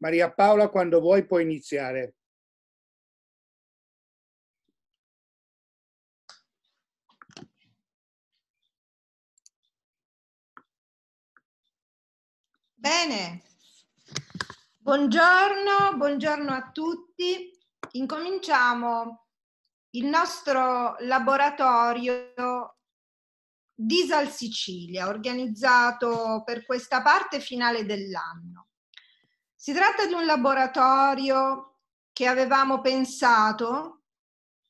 Maria Paola, quando vuoi puoi iniziare. Bene, buongiorno, buongiorno a tutti. Incominciamo il nostro laboratorio Diesel Sicilia, organizzato per questa parte finale dell'anno. Si tratta di un laboratorio che avevamo pensato,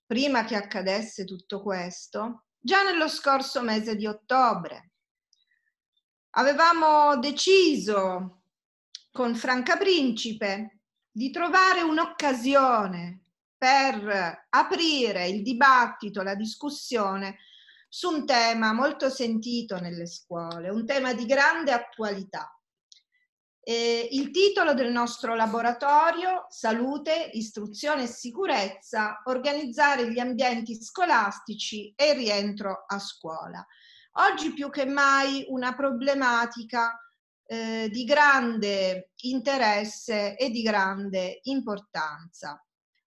prima che accadesse tutto questo, già nello scorso mese di ottobre. Avevamo deciso con Franca Principe di trovare un'occasione per aprire il dibattito, la discussione su un tema molto sentito nelle scuole, un tema di grande attualità. Eh, il titolo del nostro laboratorio, Salute, Istruzione e Sicurezza, organizzare gli ambienti scolastici e il rientro a scuola. Oggi più che mai una problematica eh, di grande interesse e di grande importanza,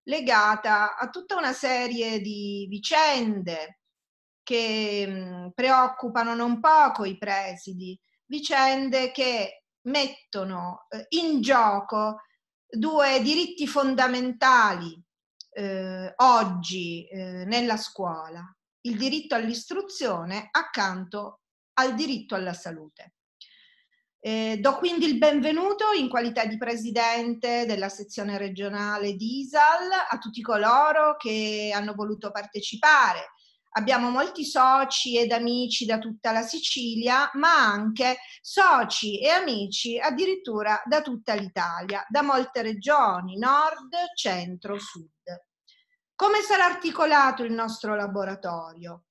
legata a tutta una serie di vicende che mh, preoccupano non poco i presidi, vicende che mettono eh, in gioco due diritti fondamentali eh, oggi eh, nella scuola, il diritto all'istruzione accanto al diritto alla salute. Eh, do quindi il benvenuto in qualità di presidente della sezione regionale di ISAL a tutti coloro che hanno voluto partecipare abbiamo molti soci ed amici da tutta la Sicilia, ma anche soci e amici addirittura da tutta l'Italia, da molte regioni, nord, centro, sud. Come sarà articolato il nostro laboratorio?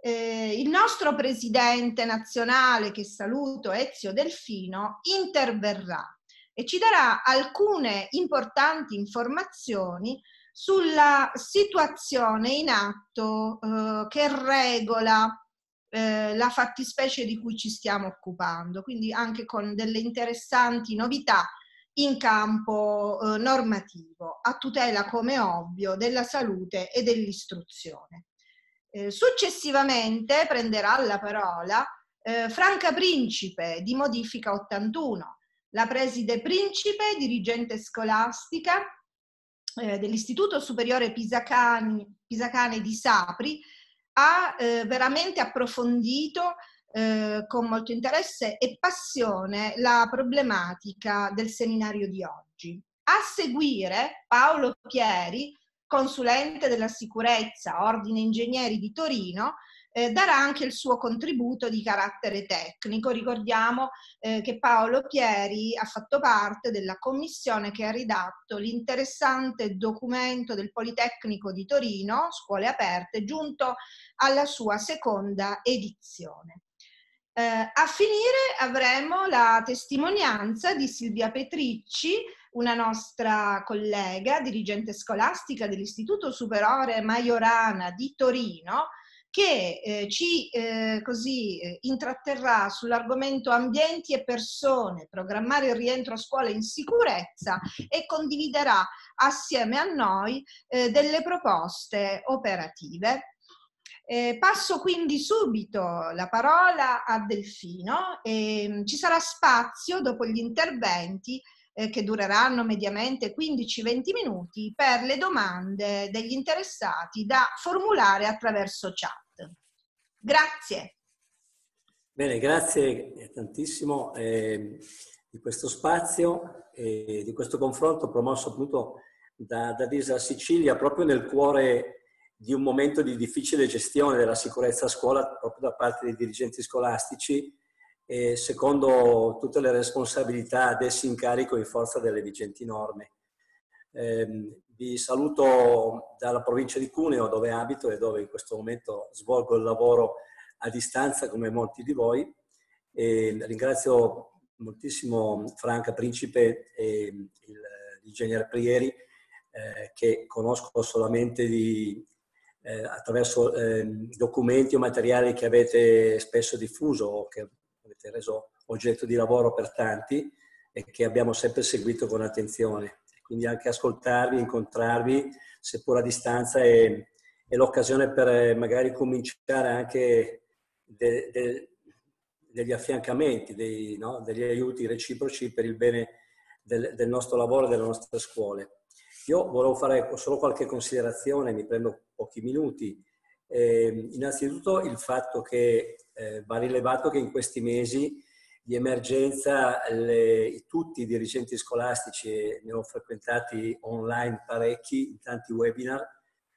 Eh, il nostro presidente nazionale, che saluto, Ezio Delfino, interverrà e ci darà alcune importanti informazioni sulla situazione in atto eh, che regola eh, la fattispecie di cui ci stiamo occupando, quindi anche con delle interessanti novità in campo eh, normativo, a tutela, come ovvio, della salute e dell'istruzione. Eh, successivamente prenderà la parola eh, Franca Principe di Modifica 81, la preside Principe, dirigente scolastica, eh, dell'Istituto Superiore Pisacani, Pisacane di Sapri ha eh, veramente approfondito eh, con molto interesse e passione la problematica del seminario di oggi. A seguire Paolo Pieri, consulente della sicurezza Ordine Ingegneri di Torino, eh, darà anche il suo contributo di carattere tecnico. Ricordiamo eh, che Paolo Pieri ha fatto parte della commissione che ha ridatto l'interessante documento del Politecnico di Torino, Scuole Aperte, giunto alla sua seconda edizione. Eh, a finire avremo la testimonianza di Silvia Petricci, una nostra collega, dirigente scolastica dell'Istituto Superiore Majorana di Torino, che eh, ci eh, così eh, intratterrà sull'argomento ambienti e persone, programmare il rientro a scuola in sicurezza e condividerà assieme a noi eh, delle proposte operative. Eh, passo quindi subito la parola a Delfino e mm, ci sarà spazio dopo gli interventi eh, che dureranno mediamente 15-20 minuti per le domande degli interessati da formulare attraverso chat. Grazie. Bene, grazie tantissimo eh, di questo spazio e di questo confronto promosso appunto da, da Visa Sicilia proprio nel cuore di un momento di difficile gestione della sicurezza a scuola proprio da parte dei dirigenti scolastici e secondo tutte le responsabilità ad essi in carico in forza delle vigenti norme. Eh, vi saluto dalla provincia di Cuneo dove abito e dove in questo momento svolgo il lavoro a distanza come molti di voi e ringrazio moltissimo Franca Principe e l'ingegnere Prieri eh, che conosco solamente di, eh, attraverso eh, documenti o materiali che avete spesso diffuso o che avete reso oggetto di lavoro per tanti e che abbiamo sempre seguito con attenzione. Quindi anche ascoltarvi, incontrarvi, seppur a distanza, è, è l'occasione per magari cominciare anche de, de, degli affiancamenti, dei, no? degli aiuti reciproci per il bene del, del nostro lavoro e delle nostre scuole. Io volevo fare solo qualche considerazione, mi prendo pochi minuti. Eh, innanzitutto il fatto che eh, va rilevato che in questi mesi di emergenza le, tutti i dirigenti scolastici, ne ho frequentati online parecchi, in tanti webinar,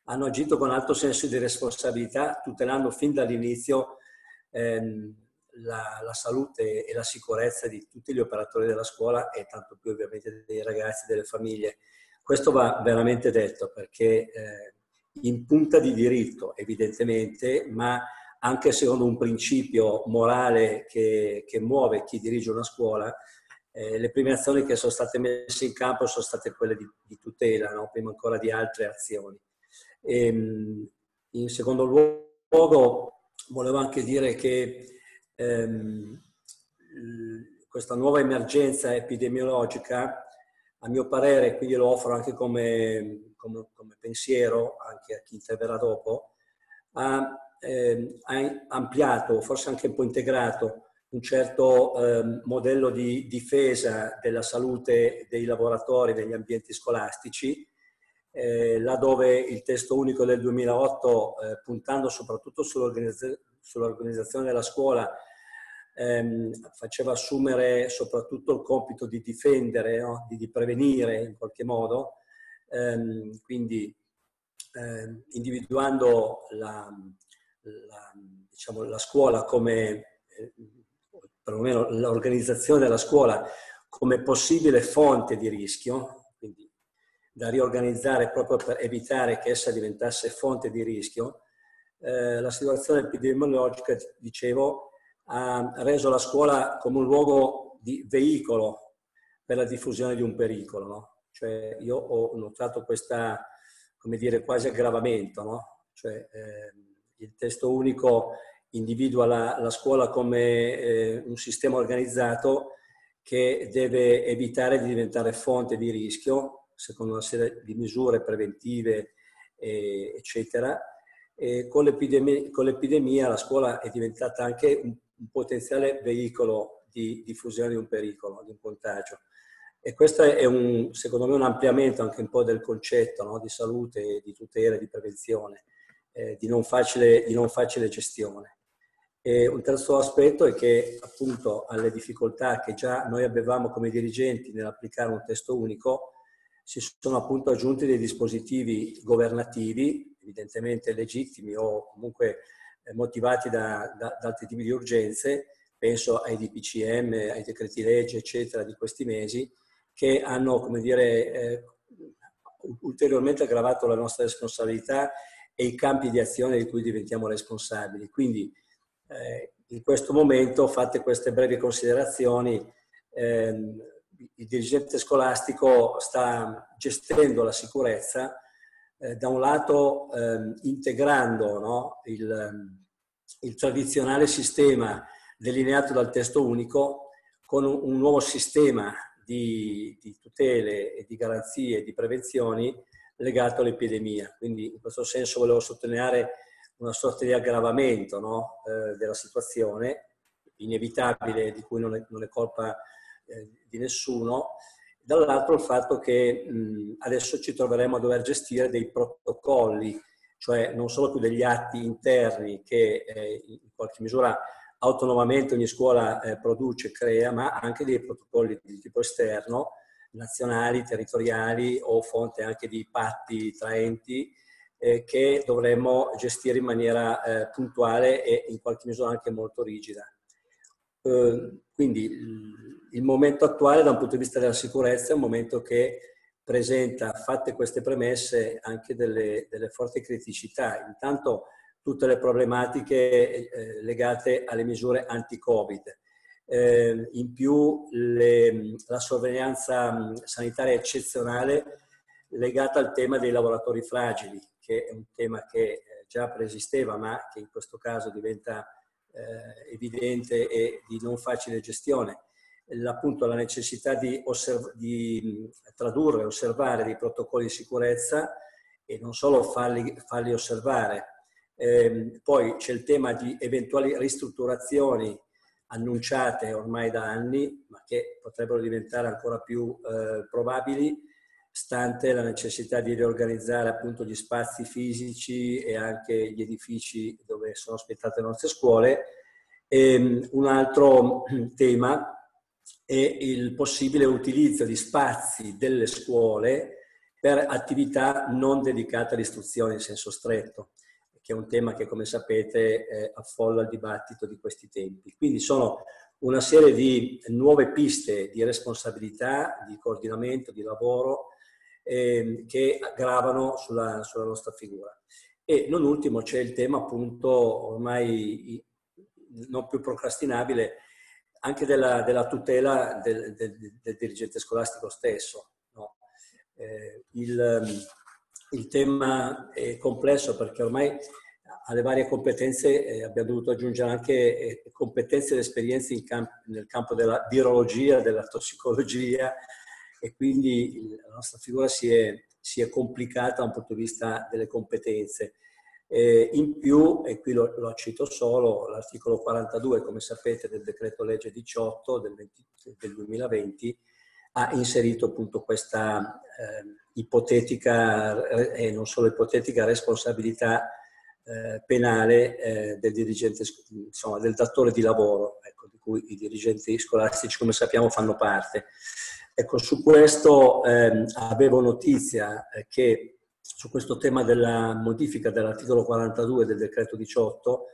hanno agito con alto senso di responsabilità, tutelando fin dall'inizio ehm, la, la, salute e la sicurezza di tutti gli operatori della scuola e tanto più ovviamente dei ragazzi e delle famiglie. Questo va veramente detto perché eh, in punta di diritto, evidentemente, ma anche secondo un principio morale che, che muove chi dirige una scuola, eh, le prime azioni che sono state messe in campo sono state quelle di, di tutela, no? prima ancora di altre azioni. E, ehm, in secondo luogo, volevo anche dire che ehm, questa nuova emergenza epidemiologica, a mio parere, quindi lo offro anche come, come, come pensiero, anche a chi interverrà dopo, ha, eh, ha, ampliato, forse anche un po' integrato, un certo eh, modello di difesa della salute dei lavoratori negli ambienti scolastici, eh, laddove il testo unico del 2008, eh, puntando soprattutto sull'organizzazione sull'organizzazione della scuola ehm, faceva assumere soprattutto il compito di difendere, no? di, di, prevenire in qualche modo, ehm, quindi ehm, individuando la, la, diciamo, la, scuola come, eh, perlomeno l'organizzazione della scuola come possibile fonte di rischio, quindi da riorganizzare proprio per evitare che essa diventasse fonte di rischio, eh, la situazione epidemiologica, dicevo, ha reso la scuola come un luogo di veicolo per la diffusione di un pericolo. No? Cioè, io ho notato questa, come dire, quasi aggravamento. No? Cioè, eh, il testo unico individua la, la scuola come eh, un sistema organizzato che deve evitare di diventare fonte di rischio, secondo una serie di misure preventive, eh, eccetera, e con, l'epidemia, con l'epidemia la scuola è diventata anche un, un potenziale veicolo di diffusione di un pericolo, di un contagio. E questo è un, secondo me un ampliamento anche un po' del concetto no? di salute, di tutela, di prevenzione, eh, di, non facile, di non facile gestione. E un terzo aspetto è che appunto alle difficoltà che già noi avevamo come dirigenti nell'applicare un testo unico, si sono appunto aggiunti dei dispositivi governativi evidentemente legittimi o comunque eh, motivati da, da, da altri tipi di urgenze, penso ai DPCM, ai decreti legge, eccetera, di questi mesi, che hanno, come dire, eh, ulteriormente aggravato la nostra responsabilità e i campi di azione di cui diventiamo responsabili. Quindi eh, in questo momento, fatte queste brevi considerazioni, ehm, il dirigente scolastico sta gestendo la sicurezza eh, da un lato eh, integrando no, il, ehm, il, tradizionale sistema delineato dal testo unico con un, un nuovo sistema di, di, tutele e di garanzie e di prevenzioni legato all'epidemia. Quindi in questo senso volevo sottolineare una sorta di aggravamento no, eh, della situazione, inevitabile, di cui non è, non è colpa eh, di nessuno, dall'altro il fatto che mh, adesso ci troveremo a dover gestire dei protocolli, cioè non solo più degli atti interni che eh, in qualche misura autonomamente ogni scuola eh, produce e crea, ma anche dei protocolli di tipo esterno, nazionali, territoriali o fonte anche di patti tra enti eh, che dovremmo gestire in maniera eh, puntuale e in qualche misura anche molto rigida. Eh, quindi il momento attuale da un punto di vista della sicurezza è un momento che presenta, fatte queste premesse, anche delle, delle forti criticità. Intanto tutte le problematiche eh, legate alle misure anti-Covid. Eh, in più le, la sorveglianza sanitaria eccezionale legata al tema dei lavoratori fragili, che è un tema che eh, già preesisteva ma che in questo caso diventa eh, evidente e di non facile gestione. appunto la necessità di, osserv- di tradurre, osservare dei protocolli di sicurezza e non solo farli, farli osservare. Eh, poi c'è il tema di eventuali ristrutturazioni annunciate ormai da anni, ma che potrebbero diventare ancora più eh, probabili, stante la necessità di riorganizzare appunto gli spazi fisici e anche gli edifici dove sono ospitate le nostre scuole. E, ehm, un altro tema è il possibile utilizzo di spazi delle scuole per attività non dedicate all'istruzione in senso stretto, che è un tema che, come sapete, eh, affolla il dibattito di questi tempi. Quindi sono una serie di nuove piste di responsabilità, di coordinamento, di lavoro eh, che gravano sulla, sulla nostra figura. E non ultimo c'è il tema appunto ormai non più procrastinabile anche della, della tutela del, del, del, dirigente scolastico stesso. No? Eh, il, il, tema è complesso perché ormai alle varie competenze eh, abbiamo dovuto aggiungere anche eh, competenze ed esperienze camp nel campo della virologia, della tossicologia e quindi la nostra figura si è, si è complicata da un punto di vista delle competenze. Eh, in più, e qui lo, lo, cito solo, l'articolo 42, come sapete, del decreto legge 18 del, 20, del 2020 ha inserito appunto questa eh, ipotetica e non solo ipotetica responsabilità eh, penale eh, del dirigente, insomma, del datore di lavoro, ecco, di cui i dirigenti scolastici, come sappiamo, fanno parte. Ecco, su questo ehm, avevo notizia eh, che su questo tema della modifica dell'articolo 42 del decreto 18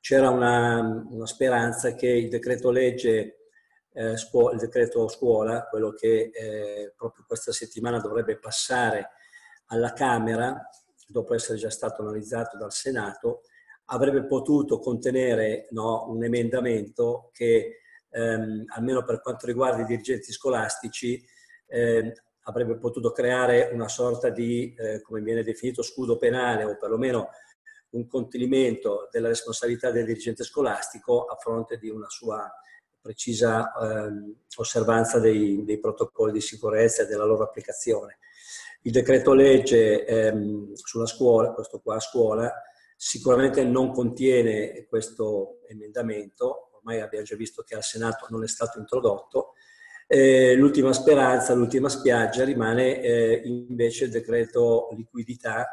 c'era una, una speranza che il decreto legge, eh, scuola, il decreto scuola, quello che eh, proprio questa settimana dovrebbe passare alla Camera, dopo essere già stato analizzato dal Senato, avrebbe potuto contenere no, un emendamento che, ehm, almeno per quanto riguarda i dirigenti scolastici, eh, avrebbe potuto creare una sorta di, eh, come viene definito, scudo penale o perlomeno un contenimento della responsabilità del dirigente scolastico a fronte di una sua precisa eh, osservanza dei, dei, protocolli di sicurezza e della loro applicazione. Il decreto legge ehm, sulla scuola, questo qua a scuola, sicuramente non contiene questo emendamento, ormai abbiamo già visto che al Senato non è stato introdotto, eh, l'ultima speranza, l'ultima spiaggia rimane eh, invece il decreto liquidità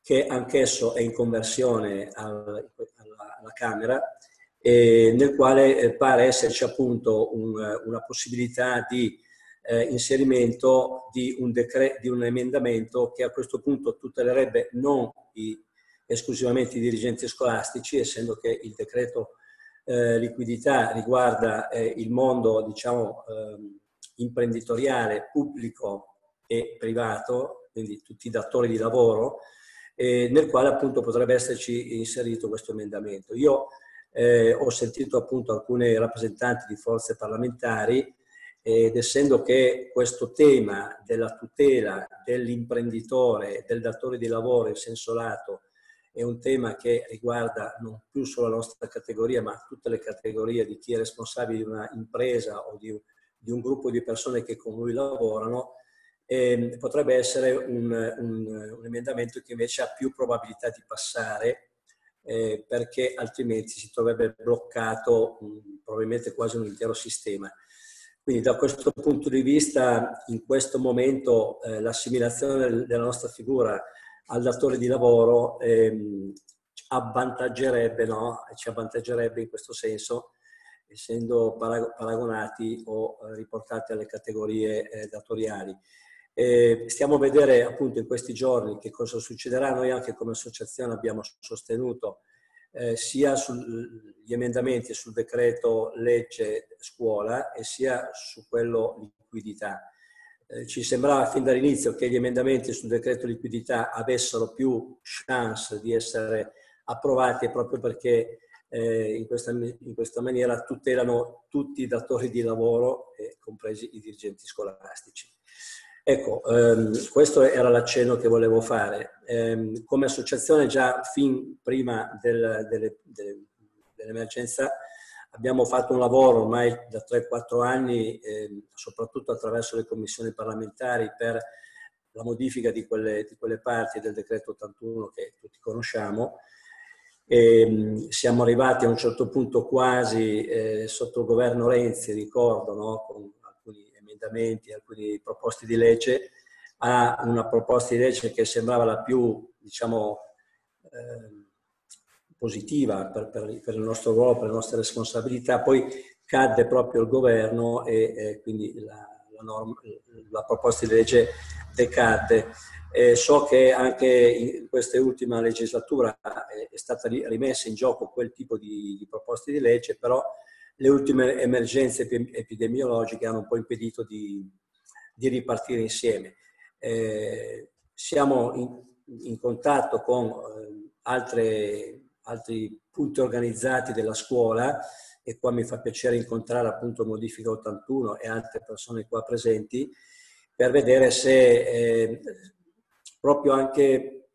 che anch'esso è in conversione al, alla, alla, Camera eh, nel quale pare esserci appunto un, una possibilità di eh, inserimento di un, decre- di un emendamento che a questo punto tutelerebbe non i, esclusivamente i dirigenti scolastici, essendo che il decreto eh, liquidità riguarda eh, il mondo diciamo, eh, imprenditoriale, pubblico e privato, quindi tutti i datori di lavoro, nel quale appunto potrebbe esserci inserito questo emendamento. Io eh, ho sentito appunto alcune rappresentanti di forze parlamentari ed essendo che questo tema della tutela dell'imprenditore, del datore di lavoro in senso lato, è un tema che riguarda non più solo la nostra categoria, ma tutte le categorie di chi è responsabile di una impresa o di, di un gruppo di persone che con lui lavorano, eh, potrebbe essere un, un, un, emendamento che invece ha più probabilità di passare eh, perché altrimenti si troverebbe bloccato um, probabilmente quasi un intero sistema. Quindi da questo punto di vista, in questo momento, eh, l'assimilazione della nostra figura al datore di lavoro ehm, avvantaggerebbe, no? ci avvantaggerebbe in questo senso, essendo paragonati o eh, riportati alle categorie eh, datoriali. Eh, stiamo a vedere appunto in questi giorni che cosa succederà. Noi anche come associazione abbiamo sostenuto eh, sia sugli emendamenti sul decreto legge scuola e sia su quello liquidità. Eh, ci sembrava fin dall'inizio che gli emendamenti sul decreto liquidità avessero più chance di essere approvati proprio perché eh, in, questa, in, questa, maniera tutelano tutti i datori di lavoro, compresi i dirigenti scolastici. Ecco, ehm, questo era l'accenno che volevo fare. Eh, come associazione già fin prima del, delle, delle, dell'emergenza abbiamo fatto un lavoro ormai da 3-4 anni, eh, soprattutto attraverso le commissioni parlamentari, per la modifica di quelle, di quelle parti del decreto 81 che tutti conosciamo. E, ehm, siamo arrivati a un certo punto quasi eh, sotto il governo Renzi, ricordo, no? con emendamenti, alcuni proposti di legge, a una proposta di legge che sembrava la più, diciamo, eh, positiva per, per, per, il nostro ruolo, per le nostre responsabilità, poi cadde proprio il governo e, e quindi la, la, norma, la, proposta di legge decadde. Eh, so che anche in questa ultima legislatura è, stata rimessa in gioco quel tipo di, di proposte di legge, però le ultime emergenze epidemiologiche hanno un po' impedito di, di ripartire insieme. Eh, siamo in, in, contatto con eh, altre altri punti organizzati della scuola e qua mi fa piacere incontrare appunto Modifica 81 e altre persone qua presenti per vedere se eh, proprio anche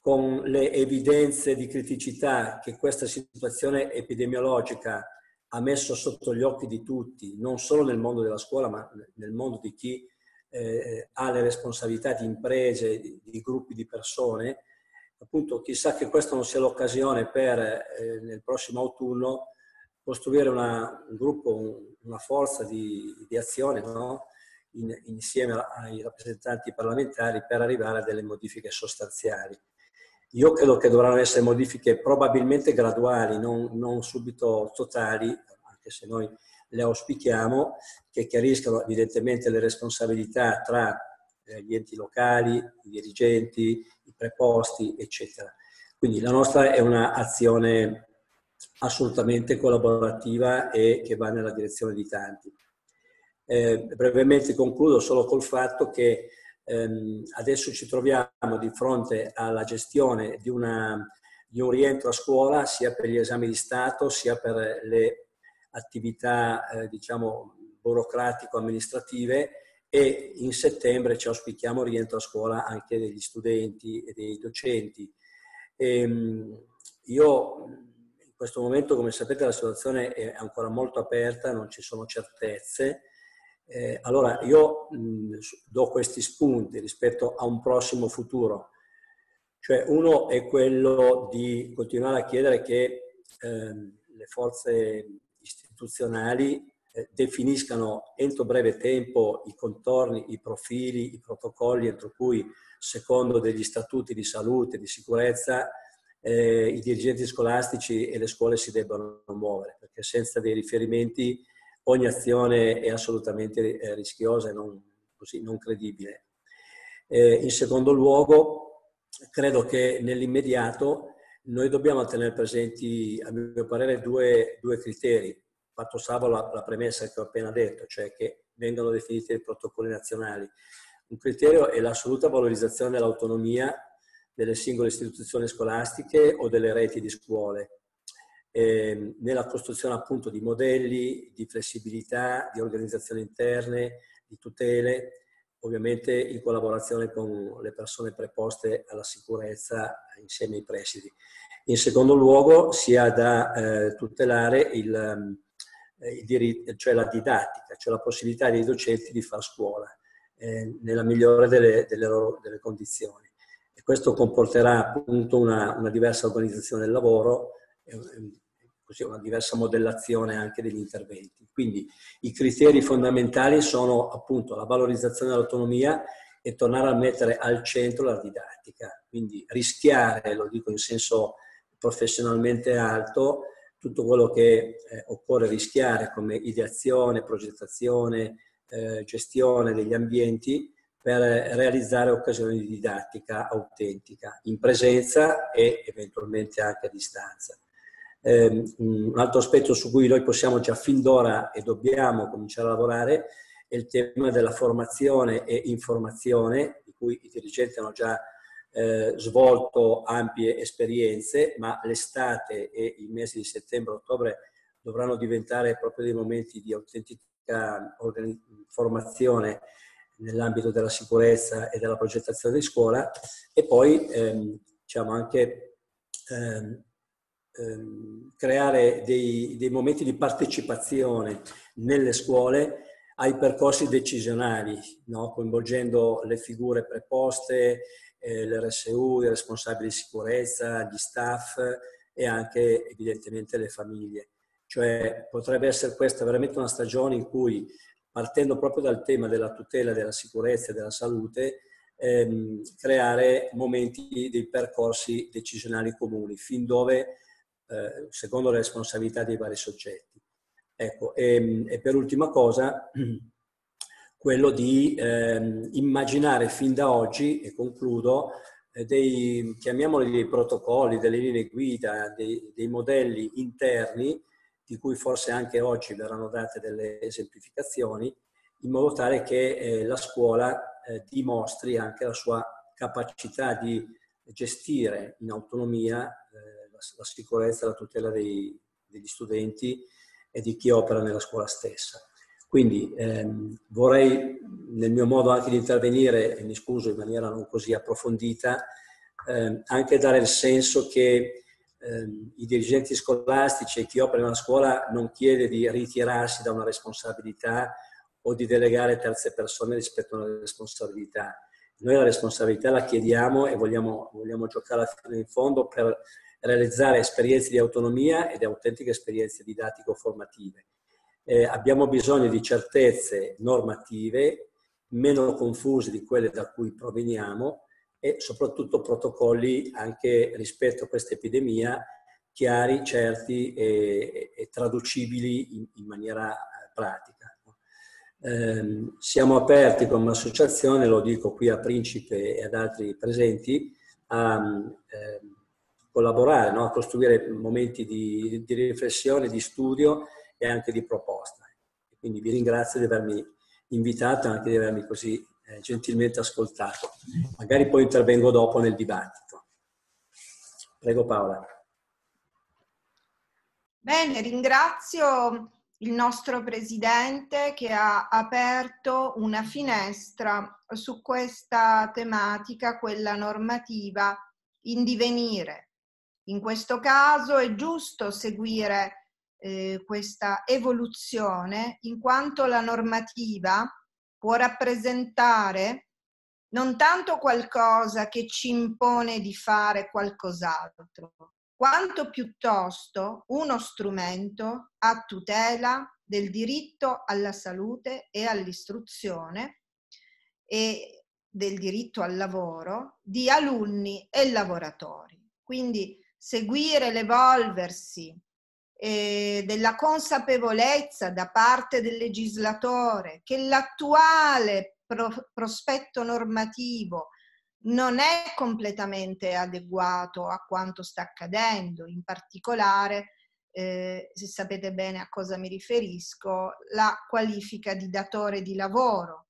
con le evidenze di criticità che questa situazione epidemiologica ha messo sotto gli occhi di tutti, non solo nel mondo della scuola, ma nel mondo di chi eh, ha le responsabilità di imprese, di, di gruppi di persone, appunto chissà che questa non sia l'occasione per eh, nel prossimo autunno costruire una, un gruppo, una forza di, di azione no? In, insieme ai rappresentanti parlamentari per arrivare a delle modifiche sostanziali. Io credo che dovranno essere modifiche probabilmente graduali, non, non subito totali, anche se noi le auspichiamo, che chiariscano evidentemente le responsabilità tra eh, gli enti locali, i dirigenti, i preposti, eccetera. Quindi la nostra è un'azione assolutamente collaborativa e che va nella direzione di tanti. Eh, brevemente concludo solo col fatto che adesso ci troviamo di fronte alla gestione di, una, di un rientro a scuola sia per gli esami di Stato sia per le attività eh, diciamo burocratico-amministrative e in settembre ci auspichiamo rientro a scuola anche degli studenti e dei docenti. E, ehm, io in questo momento, come sapete, la situazione è ancora molto aperta, non ci sono certezze. Eh, allora io mh, do questi spunti rispetto a un prossimo futuro. Cioè uno è quello di continuare a chiedere che eh, le forze istituzionali eh, definiscano entro breve tempo i contorni, i profili, i protocolli entro cui, secondo degli statuti di salute, di sicurezza, eh, i dirigenti scolastici e le scuole si debbano muovere, perché senza dei riferimenti ogni azione è assolutamente eh, rischiosa e non, così, non credibile. Eh, in secondo luogo, credo che nell'immediato noi dobbiamo tenere presenti, a mio parere, due, due criteri fatto salvo la, la, premessa che ho appena detto, cioè che vengano definiti i protocolli nazionali. Un criterio è l'assoluta valorizzazione dell'autonomia delle singole istituzioni scolastiche o delle reti di scuole, eh, nella costruzione appunto di modelli di flessibilità, di organizzazioni interne, di tutele, ovviamente in collaborazione con le persone preposte alla sicurezza insieme ai presidi. In secondo luogo si ha da eh, tutelare il, eh, diritti, cioè la didattica, cioè la possibilità dei docenti di far scuola eh, nella migliore delle, delle loro delle condizioni. E questo comporterà appunto una, una diversa organizzazione del lavoro, e, così una diversa modellazione anche degli interventi. Quindi i criteri fondamentali sono appunto la valorizzazione dell'autonomia e tornare a mettere al centro la didattica. Quindi rischiare, lo dico in senso professionalmente alto, tutto quello che eh, occorre rischiare come ideazione, progettazione, eh, gestione degli ambienti per realizzare occasioni di didattica autentica in presenza e eventualmente anche a distanza. Eh, un altro aspetto su cui noi possiamo già fin d'ora e dobbiamo cominciare a lavorare è il tema della formazione e informazione, di cui i dirigenti hanno già eh, svolto ampie esperienze, ma l'estate e i mesi di settembre e ottobre dovranno diventare proprio dei momenti di autentica formazione nell'ambito della sicurezza e della progettazione di scuola. E poi ehm, diciamo anche ehm, ehm, creare dei, dei, momenti di partecipazione nelle scuole ai percorsi decisionali, no? coinvolgendo le figure preposte, eh, l'RSU, i responsabili di sicurezza, gli staff e anche evidentemente le famiglie. Cioè potrebbe essere questa veramente una stagione in cui, partendo proprio dal tema della tutela della sicurezza e della salute, ehm, creare momenti dei percorsi decisionali comuni, fin dove, eh, secondo le responsabilità dei vari soggetti. Ecco, e, ehm, e per ultima cosa, quello di ehm, immaginare fin da oggi, e concludo, eh, dei, chiamiamoli dei protocolli, delle linee guida, dei, dei modelli interni, di cui forse anche oggi verranno date delle esemplificazioni, in modo tale che eh, la scuola eh, dimostri anche la sua capacità di gestire in autonomia eh, la, sicurezza e la tutela dei, degli studenti e di chi opera nella scuola stessa. Quindi ehm, vorrei, nel mio modo anche di intervenire, e mi scuso in maniera non così approfondita, ehm, anche dare il senso che ehm, i dirigenti scolastici e chi opera nella scuola non chiede di ritirarsi da una responsabilità o di delegare terze persone rispetto a una responsabilità. Noi la responsabilità la chiediamo e vogliamo, vogliamo giocare fino in fondo per realizzare esperienze di autonomia ed autentiche esperienze didattico-formative. Eh, abbiamo bisogno di certezze normative meno confuse di quelle da cui proveniamo e soprattutto protocolli anche rispetto a questa epidemia chiari, certi e, e traducibili in, in, maniera eh, pratica. Eh, siamo aperti come associazione, lo dico qui a Principe e ad altri presenti, a eh, collaborare, no? a costruire momenti di, di, riflessione, di studio e anche di proposta. Quindi vi ringrazio di avermi invitato e anche di avermi così eh, gentilmente ascoltato. Magari poi intervengo dopo nel dibattito. Prego Paola. Bene, ringrazio il nostro presidente che ha aperto una finestra su questa tematica, quella normativa in divenire. In questo caso è giusto seguire eh, questa evoluzione in quanto la normativa può rappresentare non tanto qualcosa che ci impone di fare qualcos'altro, quanto piuttosto uno strumento a tutela del diritto alla salute e all'istruzione e del diritto al lavoro di alunni e lavoratori. Quindi seguire l'evolversi eh, della consapevolezza da parte del legislatore che l'attuale pro- prospetto normativo non è completamente adeguato a quanto sta accadendo, in particolare, eh, se sapete bene a cosa mi riferisco, la qualifica di datore di lavoro.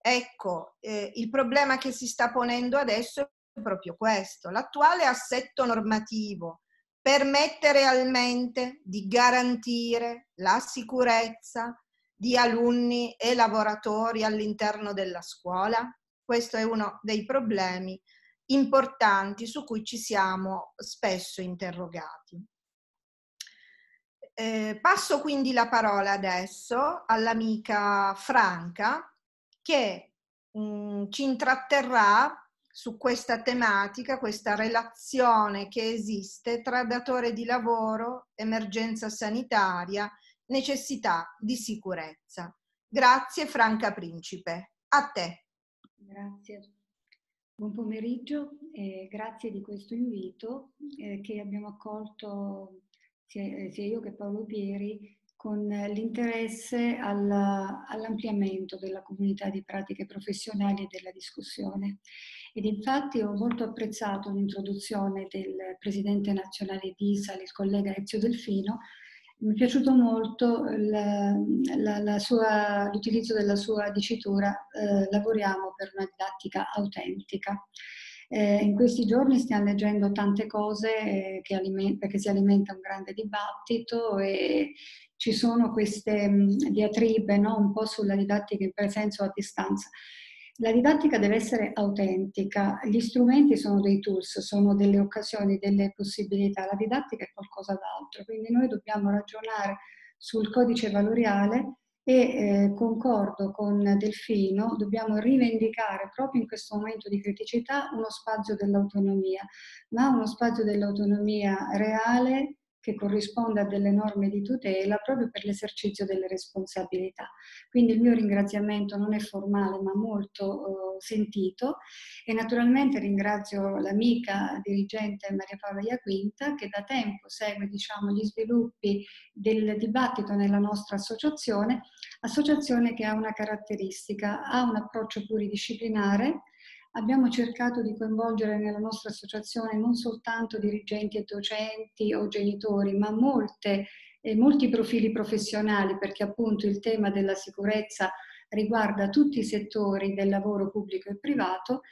Ecco, eh, il problema che si sta ponendo adesso proprio questo. L'attuale assetto normativo permette realmente di garantire la sicurezza di alunni e lavoratori all'interno della scuola? Questo è uno dei problemi importanti su cui ci siamo spesso interrogati. Eh, passo quindi la parola adesso all'amica Franca che mh, mm, ci intratterrà su questa tematica, questa relazione che esiste tra datore di lavoro, emergenza sanitaria, necessità di sicurezza. Grazie Franca Principe. A te. Grazie. Buon pomeriggio e grazie di questo invito eh, che abbiamo accolto sia, sia io che Paolo Pieri con l'interesse all'ampliamento della comunità di pratiche professionali e della discussione. Ed infatti ho molto apprezzato l'introduzione del presidente nazionale di ISAL, il collega Ezio Delfino, mi è piaciuto molto sua, l'utilizzo della sua dicitura eh, lavoriamo per una didattica autentica. Eh, in questi giorni stiamo leggendo tante cose eh, che aliment- perché si alimenta un grande dibattito e ci sono queste mh, diatribe no? un po' sulla didattica in presenza o a distanza. La didattica deve essere autentica, gli strumenti sono dei tools, sono delle occasioni, delle possibilità, la didattica è qualcosa d'altro, quindi noi dobbiamo ragionare sul codice valoriale e eh, concordo con Delfino, dobbiamo rivendicare proprio in questo momento di criticità uno spazio dell'autonomia, ma uno spazio dell'autonomia reale che corrisponde a delle norme di tutela proprio per l'esercizio delle responsabilità. Quindi il mio ringraziamento non è formale ma molto eh, sentito e naturalmente ringrazio l'amica dirigente Maria Paola Iaquinta che da tempo segue diciamo, gli sviluppi del dibattito nella nostra associazione, associazione che ha una caratteristica, ha un approccio pluridisciplinare abbiamo cercato di coinvolgere nella nostra associazione non soltanto dirigenti e docenti o genitori, ma molte, eh, molti profili professionali, perché appunto il tema della sicurezza riguarda tutti i settori del lavoro pubblico e privato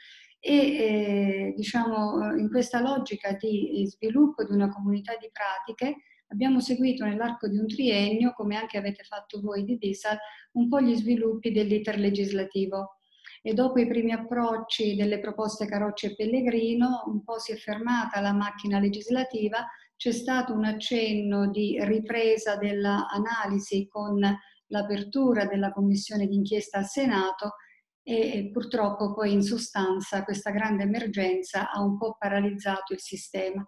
e eh, diciamo in questa logica di sviluppo di una comunità di pratiche abbiamo seguito nell'arco di un triennio, come anche avete fatto voi di DISAL, un po' gli sviluppi dell'iter legislativo e dopo i primi approcci delle proposte Carocci e Pellegrino un po' si è fermata la macchina legislativa, c'è stato un accenno di ripresa dell'analisi con l'apertura della commissione d'inchiesta al Senato e purtroppo poi in sostanza questa grande emergenza ha un po' paralizzato il sistema.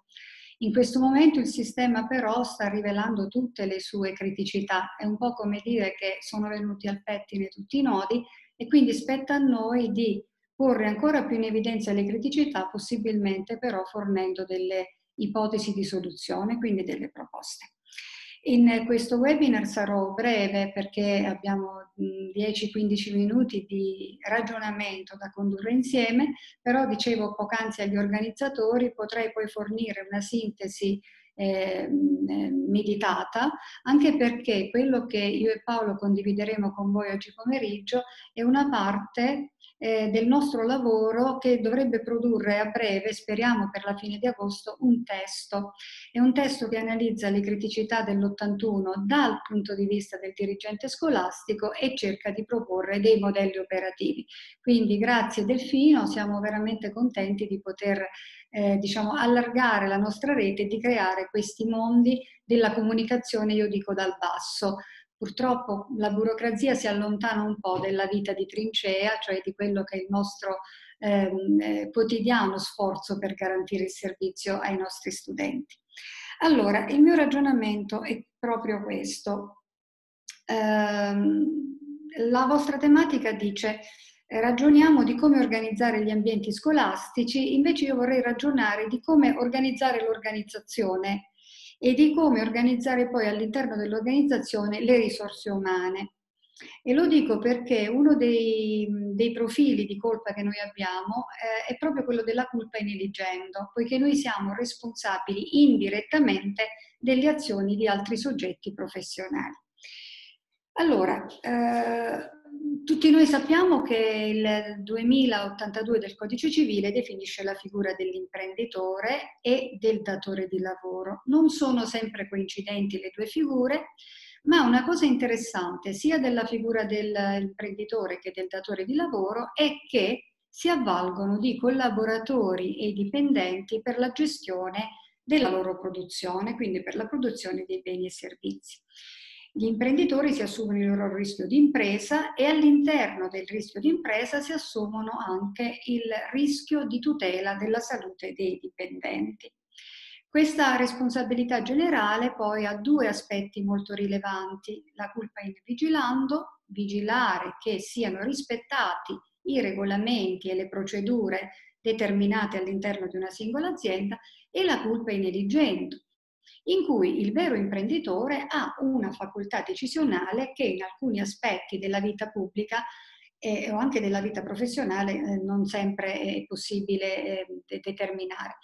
In questo momento il sistema però sta rivelando tutte le sue criticità, è un po' come dire che sono venuti al pettine tutti i nodi e quindi spetta a noi di porre ancora più in evidenza le criticità, possibilmente però fornendo delle ipotesi di soluzione, quindi delle proposte. In questo webinar sarò breve perché abbiamo 10-15 minuti di ragionamento da condurre insieme, però dicevo poc'anzi agli organizzatori potrei poi fornire una sintesi eh, meditata, anche perché quello che io e Paolo condivideremo con voi oggi pomeriggio è una parte eh, del nostro lavoro che dovrebbe produrre a breve, speriamo per la fine di agosto, un testo. È un testo che analizza le criticità dell'81 dal punto di vista del dirigente scolastico e cerca di proporre dei modelli operativi. Quindi grazie Delfino, siamo veramente contenti di poter eh, diciamo, allargare la nostra rete e di creare questi mondi della comunicazione, io dico dal basso. Purtroppo la burocrazia si allontana un po' dalla vita di trincea, cioè di quello che è il nostro ehm, eh, quotidiano sforzo per garantire il servizio ai nostri studenti. Allora, il mio ragionamento è proprio questo. Ehm, la vostra tematica dice ragioniamo di come organizzare gli ambienti scolastici, invece io vorrei ragionare di come organizzare l'organizzazione e di come organizzare poi all'interno dell'organizzazione le risorse umane. E lo dico perché uno dei, dei profili di colpa che noi abbiamo eh, è proprio quello della colpa in eligendo, poiché noi siamo responsabili indirettamente delle azioni di altri soggetti professionali. Allora, eh, tutti noi sappiamo che il 2082 del Codice Civile definisce la figura dell'imprenditore e del datore di lavoro. Non sono sempre coincidenti le due figure, ma una cosa interessante sia della figura dell'imprenditore che del datore di lavoro è che si avvalgono di collaboratori e dipendenti per la gestione della loro produzione, quindi per la produzione dei beni e servizi. Gli imprenditori si assumono il loro rischio di impresa e all'interno del rischio di impresa si assumono anche il rischio di tutela della salute dei dipendenti. Questa responsabilità generale poi ha due aspetti molto rilevanti. La culpa in vigilando, vigilare che siano rispettati i regolamenti e le procedure determinate all'interno di una singola azienda e la culpa in eligendo, in cui il vero imprenditore ha una facoltà decisionale che in alcuni aspetti della vita pubblica eh, o anche della vita professionale eh, non sempre è possibile eh, determinare.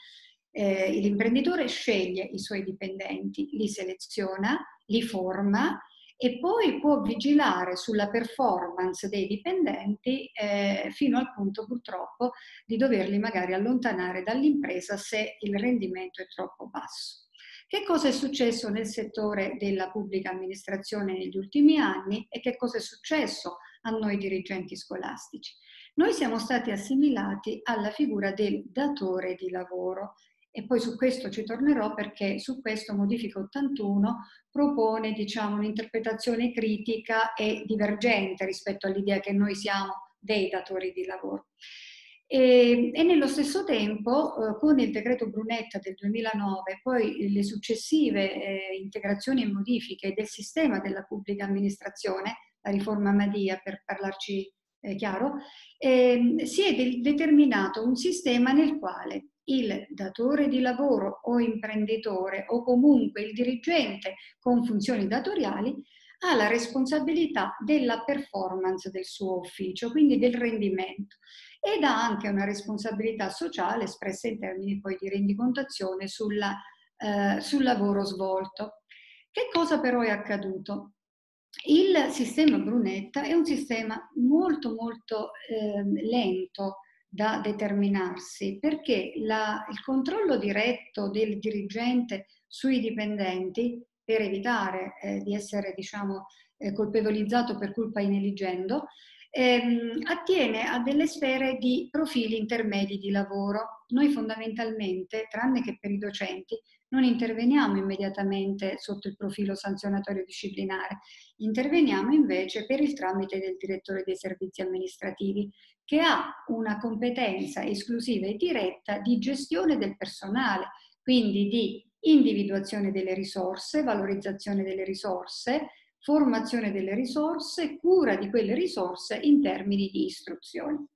Eh, l'imprenditore sceglie i suoi dipendenti, li seleziona, li forma e poi può vigilare sulla performance dei dipendenti eh, fino al punto purtroppo di doverli magari allontanare dall'impresa se il rendimento è troppo basso. Che cosa è successo nel settore della pubblica amministrazione negli ultimi anni e che cosa è successo a noi dirigenti scolastici? noi siamo stati assimilati alla figura del datore di lavoro. E poi su questo ci tornerò perché su questo Modifica 81 propone diciamo, un'interpretazione critica e divergente rispetto all'idea che noi siamo dei datori di lavoro. E, e nello stesso tempo, eh, con il decreto Brunetta del 2009, poi le successive eh, integrazioni e modifiche del sistema della pubblica amministrazione, la riforma Madia per parlarci eh, chiaro, ehm, si è de- determinato un sistema nel quale il datore di lavoro o imprenditore o comunque il dirigente con funzioni datoriali ha la responsabilità della performance del suo ufficio, quindi del rendimento, ed ha anche una responsabilità sociale espressa in termini poi di rendicontazione sulla, eh, sul lavoro svolto. Che cosa però è accaduto? Il sistema Brunetta è un sistema molto molto eh, lento da determinarsi perché la, il controllo diretto del dirigente sui dipendenti per evitare eh, di essere diciamo, eh, colpevolizzato per colpa ineligendo, ehm, attiene a delle sfere di profili intermedi di lavoro. Noi fondamentalmente, tranne che per i docenti, non interveniamo immediatamente sotto il profilo sanzionatorio disciplinare, interveniamo invece per il tramite del direttore dei servizi amministrativi, che ha una competenza esclusiva e diretta di gestione del personale, quindi di individuazione delle risorse, valorizzazione delle risorse, formazione delle risorse, cura di quelle risorse in termini di istruzione.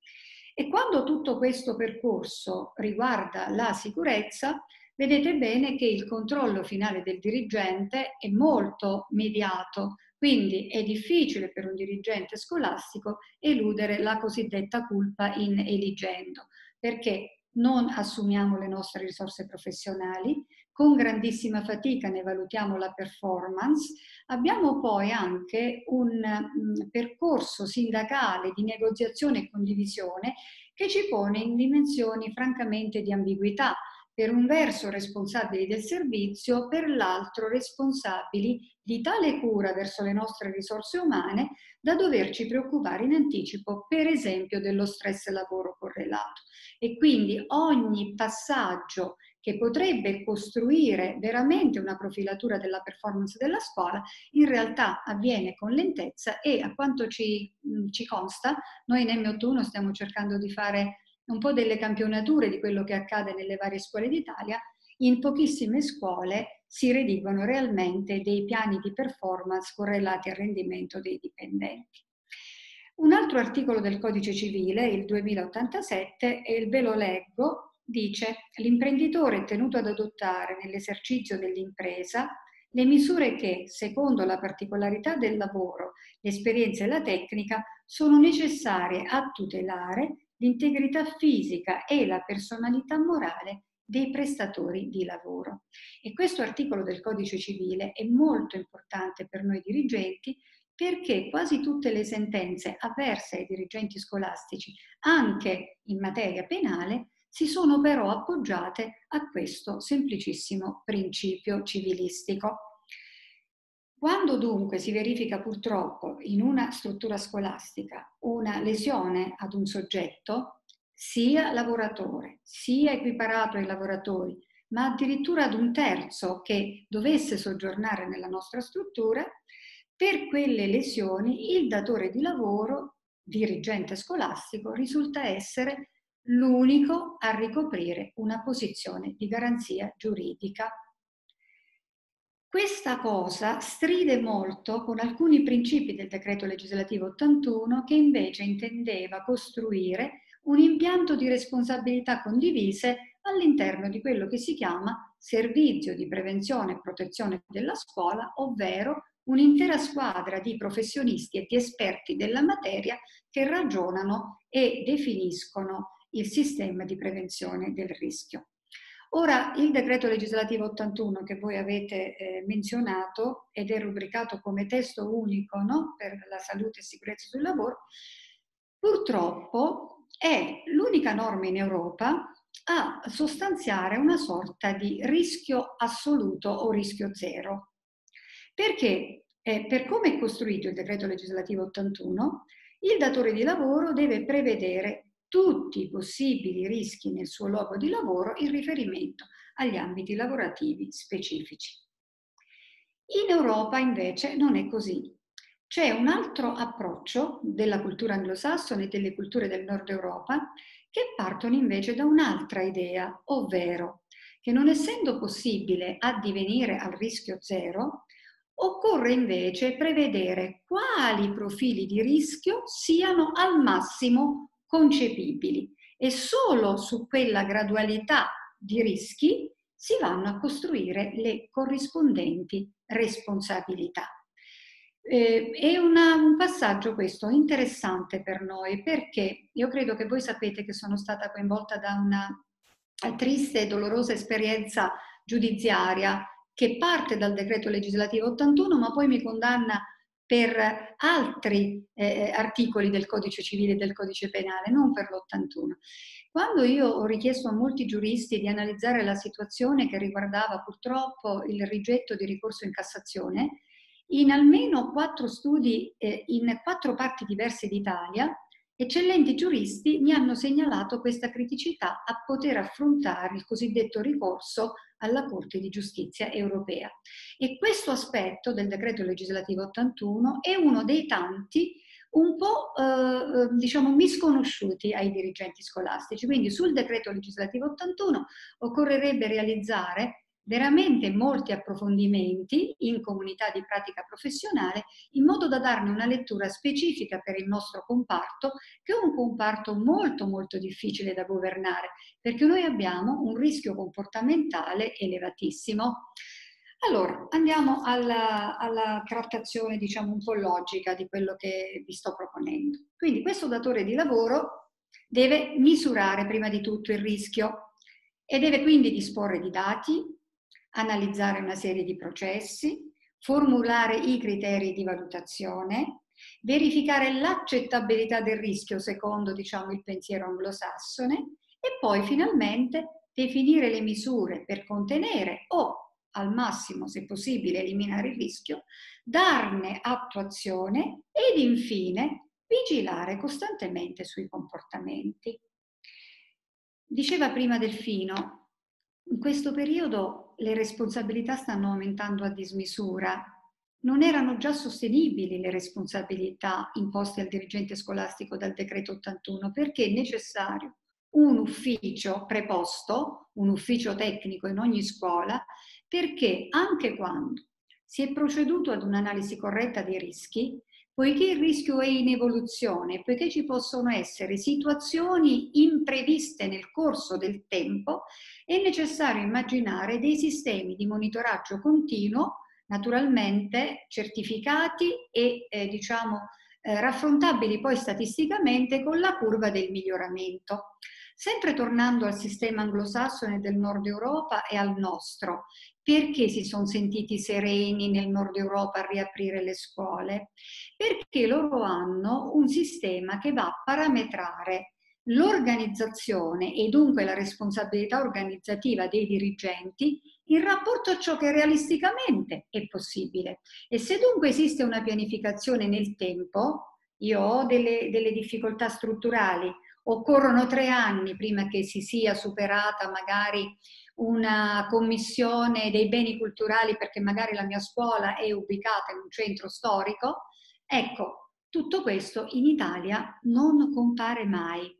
E quando tutto questo percorso riguarda la sicurezza, vedete bene che il controllo finale del dirigente è molto mediato, quindi è difficile per un dirigente scolastico eludere la cosiddetta culpa in eligendo, perché non assumiamo le nostre risorse professionali, con grandissima fatica ne valutiamo la performance, abbiamo poi anche un mh, percorso sindacale di negoziazione e condivisione che ci pone in dimensioni francamente di ambiguità, per un verso responsabili del servizio, per l'altro responsabili di tale cura verso le nostre risorse umane da doverci preoccupare in anticipo, per esempio, dello stress lavoro correlato. E quindi ogni passaggio che potrebbe costruire veramente una profilatura della performance della scuola, in realtà avviene con lentezza e a quanto ci, ci consta, noi in M81 stiamo cercando di fare un po' delle campionature di quello che accade nelle varie scuole d'Italia, in pochissime scuole si redigono realmente dei piani di performance correlati al rendimento dei dipendenti. Un altro articolo del Codice Civile, il 2087, e ve lo leggo, dice l'imprenditore è tenuto ad adottare nell'esercizio dell'impresa le misure che, secondo la particolarità del lavoro, l'esperienza e la tecnica, sono necessarie a tutelare l'integrità fisica e la personalità morale dei prestatori di lavoro. E questo articolo del Codice Civile è molto importante per noi dirigenti perché quasi tutte le sentenze avverse ai dirigenti scolastici, anche in materia penale, si sono però appoggiate a questo semplicissimo principio civilistico. Quando dunque si verifica purtroppo in una struttura scolastica una lesione ad un soggetto, sia lavoratore, sia equiparato ai lavoratori, ma addirittura ad un terzo che dovesse soggiornare nella nostra struttura, per quelle lesioni il datore di lavoro, dirigente scolastico, risulta essere l'unico a ricoprire una posizione di garanzia giuridica. Questa cosa stride molto con alcuni principi del decreto legislativo 81 che invece intendeva costruire un impianto di responsabilità condivise all'interno di quello che si chiama servizio di prevenzione e protezione della scuola, ovvero un'intera squadra di professionisti e di esperti della materia che ragionano e definiscono il sistema di prevenzione del rischio. Ora, il decreto legislativo 81 che voi avete eh, menzionato ed è rubricato come testo unico no? per la salute e sicurezza sul lavoro, purtroppo è l'unica norma in Europa a sostanziare una sorta di rischio assoluto o rischio zero. Perché eh, per come è costruito il decreto legislativo 81, il datore di lavoro deve prevedere tutti i possibili rischi nel suo luogo di lavoro in riferimento agli ambiti lavorativi specifici. In Europa invece non è così. C'è un altro approccio della cultura anglosassone e delle culture del nord Europa che partono invece da un'altra idea, ovvero che non essendo possibile addivenire al rischio zero, occorre invece prevedere quali profili di rischio siano al massimo concepibili e solo su quella gradualità di rischi si vanno a costruire le corrispondenti responsabilità. Eh, è una, un passaggio questo interessante per noi perché io credo che voi sapete che sono stata coinvolta da una triste e dolorosa esperienza giudiziaria che parte dal decreto legislativo 81 ma poi mi condanna per altri eh, articoli del codice civile e del codice penale, non per l'81. Quando io ho richiesto a molti giuristi di analizzare la situazione che riguardava purtroppo il rigetto di ricorso in Cassazione, in almeno quattro studi eh, in quattro parti diverse d'Italia, eccellenti giuristi mi hanno segnalato questa criticità a poter affrontare il cosiddetto ricorso alla Corte di Giustizia europea. E questo aspetto del decreto legislativo 81 è uno dei tanti un po' eh, diciamo misconosciuti ai dirigenti scolastici. Quindi sul decreto legislativo 81 occorrerebbe realizzare veramente molti approfondimenti in comunità di pratica professionale in modo da darne una lettura specifica per il nostro comparto, che è un comparto molto molto difficile da governare, perché noi abbiamo un rischio comportamentale elevatissimo. Allora, andiamo alla, alla trattazione, diciamo, un po' logica di quello che vi sto proponendo. Quindi questo datore di lavoro deve misurare prima di tutto il rischio e deve quindi disporre di dati, analizzare una serie di processi, formulare i criteri di valutazione, verificare l'accettabilità del rischio secondo diciamo, il pensiero anglosassone e poi finalmente definire le misure per contenere o al massimo, se possibile, eliminare il rischio, darne attuazione ed infine vigilare costantemente sui comportamenti. Diceva prima Delfino, in questo periodo le responsabilità stanno aumentando a dismisura. Non erano già sostenibili le responsabilità imposte al dirigente scolastico dal decreto 81 perché è necessario un ufficio preposto, un ufficio tecnico in ogni scuola, perché anche quando si è proceduto ad un'analisi corretta dei rischi, poiché il rischio è in evoluzione, poiché ci possono essere situazioni impreviste nel corso del tempo, è necessario immaginare dei sistemi di monitoraggio continuo, naturalmente certificati e eh, diciamo eh, raffrontabili poi statisticamente con la curva del miglioramento. Sempre tornando al sistema anglosassone del nord Europa e al nostro, perché si sono sentiti sereni nel nord Europa a riaprire le scuole? Perché loro hanno un sistema che va a parametrare l'organizzazione e dunque la responsabilità organizzativa dei dirigenti in rapporto a ciò che realisticamente è possibile. E se dunque esiste una pianificazione nel tempo, io ho delle, delle difficoltà strutturali, occorrono tre anni prima che si sia superata magari una commissione dei beni culturali perché magari la mia scuola è ubicata in un centro storico. Ecco, tutto questo in Italia non compare mai.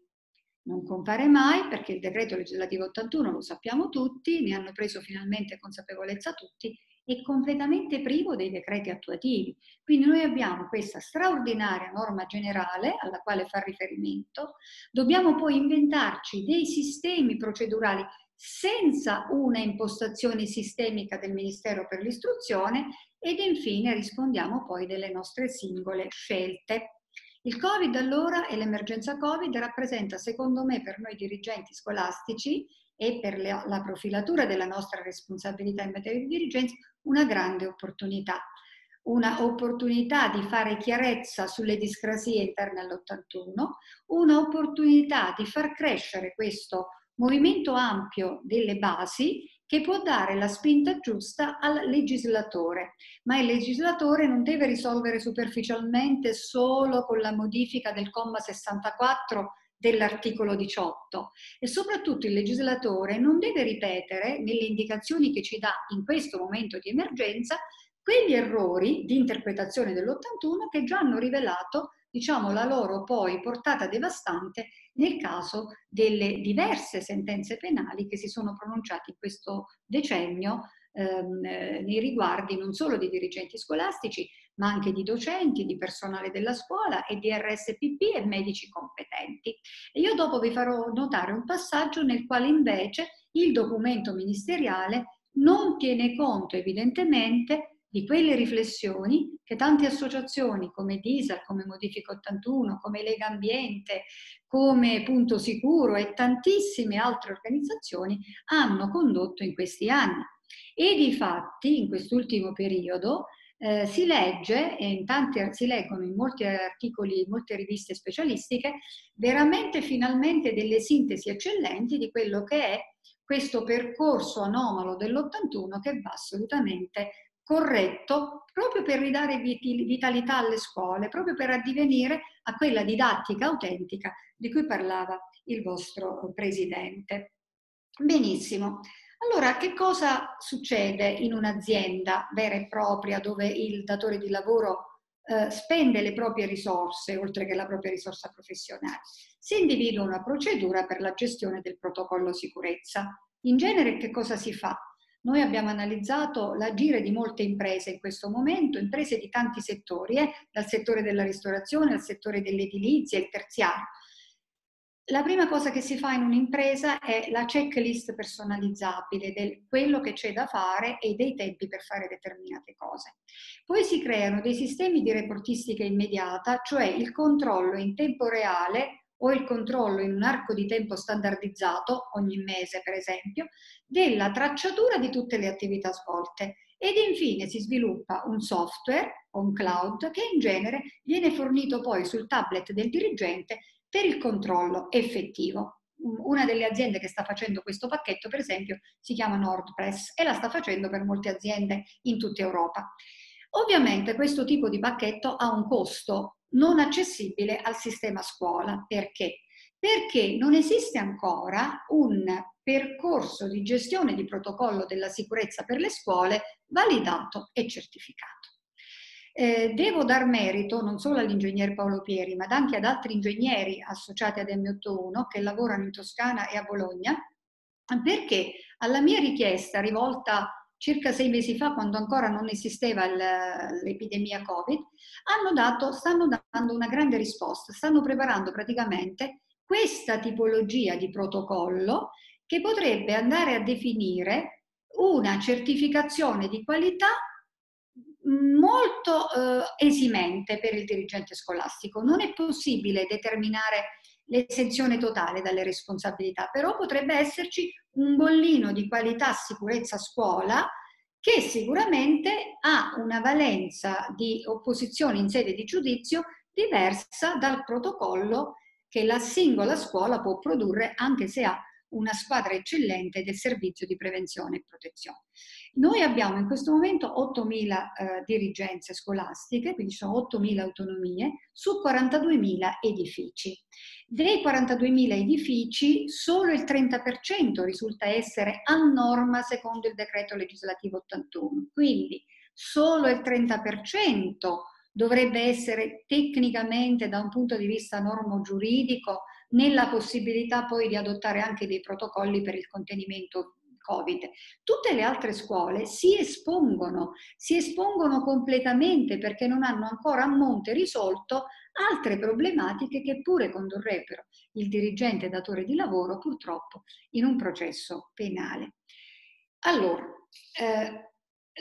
Non compare mai perché il decreto legislativo 81 lo sappiamo tutti, ne hanno preso finalmente consapevolezza tutti, è completamente privo dei decreti attuativi. Quindi noi abbiamo questa straordinaria norma generale alla quale fa riferimento, dobbiamo poi inventarci dei sistemi procedurali senza una impostazione sistemica del Ministero per l'istruzione ed infine rispondiamo poi delle nostre singole scelte. Il Covid allora e l'emergenza Covid rappresenta secondo me per noi dirigenti scolastici e per la profilatura della nostra responsabilità in materia di dirigenza una grande opportunità. Una opportunità di fare chiarezza sulle discrasie interne all'81, un'opportunità di far crescere questo movimento ampio delle basi che può dare la spinta giusta al legislatore, ma il legislatore non deve risolvere superficialmente solo con la modifica del comma 64 dell'articolo 18 e soprattutto il legislatore non deve ripetere nelle indicazioni che ci dà in questo momento di emergenza quegli errori di interpretazione dell'81 che già hanno rivelato diciamo, la loro poi portata devastante nel caso delle diverse sentenze penali che si sono pronunciate in questo decennio ehm, nei riguardi non solo dei dirigenti scolastici, ma anche di docenti, di personale della scuola e di RSPP e medici competenti. E io dopo vi farò notare un passaggio nel quale invece il documento ministeriale non tiene conto evidentemente di quelle riflessioni che tante associazioni come DISA, come Modifica 81, come Lega Ambiente, come Punto Sicuro e tantissime altre organizzazioni hanno condotto in questi anni. E di fatti in quest'ultimo periodo eh, si legge, e tanti, si leggono in molti articoli, in molte riviste specialistiche, veramente finalmente delle sintesi eccellenti di quello che è questo percorso anomalo dell'81 che va assolutamente corretto proprio per ridare vitalità alle scuole, proprio per addivenire a quella didattica autentica di cui parlava il vostro presidente. Benissimo. Allora, che cosa succede in un'azienda vera e propria dove il datore di lavoro eh, spende le proprie risorse, oltre che la propria risorsa professionale? Si individua una procedura per la gestione del protocollo sicurezza. In genere che cosa si fa? Noi abbiamo analizzato l'agire di molte imprese in questo momento, imprese di tanti settori, eh, dal settore della ristorazione al settore dell'edilizia, il terziario. La prima cosa che si fa in un'impresa è la checklist personalizzabile di quello che c'è da fare e dei tempi per fare determinate cose. Poi si creano dei sistemi di reportistica immediata, cioè il controllo in tempo reale o il controllo in un arco di tempo standardizzato, ogni mese per esempio, della tracciatura di tutte le attività svolte. Ed infine si sviluppa un software o un cloud che in genere viene fornito poi sul tablet del dirigente per il controllo effettivo. Una delle aziende che sta facendo questo pacchetto, per esempio, si chiama NordPress e la sta facendo per molte aziende in tutta Europa. Ovviamente questo tipo di pacchetto ha un costo non accessibile al sistema scuola. Perché? Perché non esiste ancora un percorso di gestione di protocollo della sicurezza per le scuole validato e certificato. Eh, devo dar merito non solo all'ingegner Paolo Pieri, ma anche ad altri ingegneri associati ad M81 che lavorano in Toscana e a Bologna, perché alla mia richiesta rivolta circa sei mesi fa, quando ancora non esisteva l'epidemia Covid, hanno dato, stanno dando una grande risposta, stanno preparando praticamente questa tipologia di protocollo che potrebbe andare a definire una certificazione di qualità molto eh, esimente per il dirigente scolastico. Non è possibile determinare l'esenzione totale dalle responsabilità, però potrebbe esserci un bollino di qualità sicurezza scuola che sicuramente ha una valenza di opposizione in sede di giudizio diversa dal protocollo che la singola scuola può produrre anche se ha una squadra eccellente del servizio di prevenzione e protezione. Noi abbiamo in questo momento 8.000 eh, dirigenze scolastiche, quindi sono 8.000 autonomie, su 42.000 edifici. Dei 42.000 edifici solo il 30% risulta essere a norma secondo il decreto legislativo 81, quindi solo il 30% dovrebbe essere tecnicamente da un punto di vista normo-giuridico nella possibilità poi di adottare anche dei protocolli per il contenimento Covid. Tutte le altre scuole si espongono, si espongono completamente perché non hanno ancora a monte risolto altre problematiche che pure condurrebbero il dirigente datore di lavoro purtroppo in un processo penale. Allora, eh,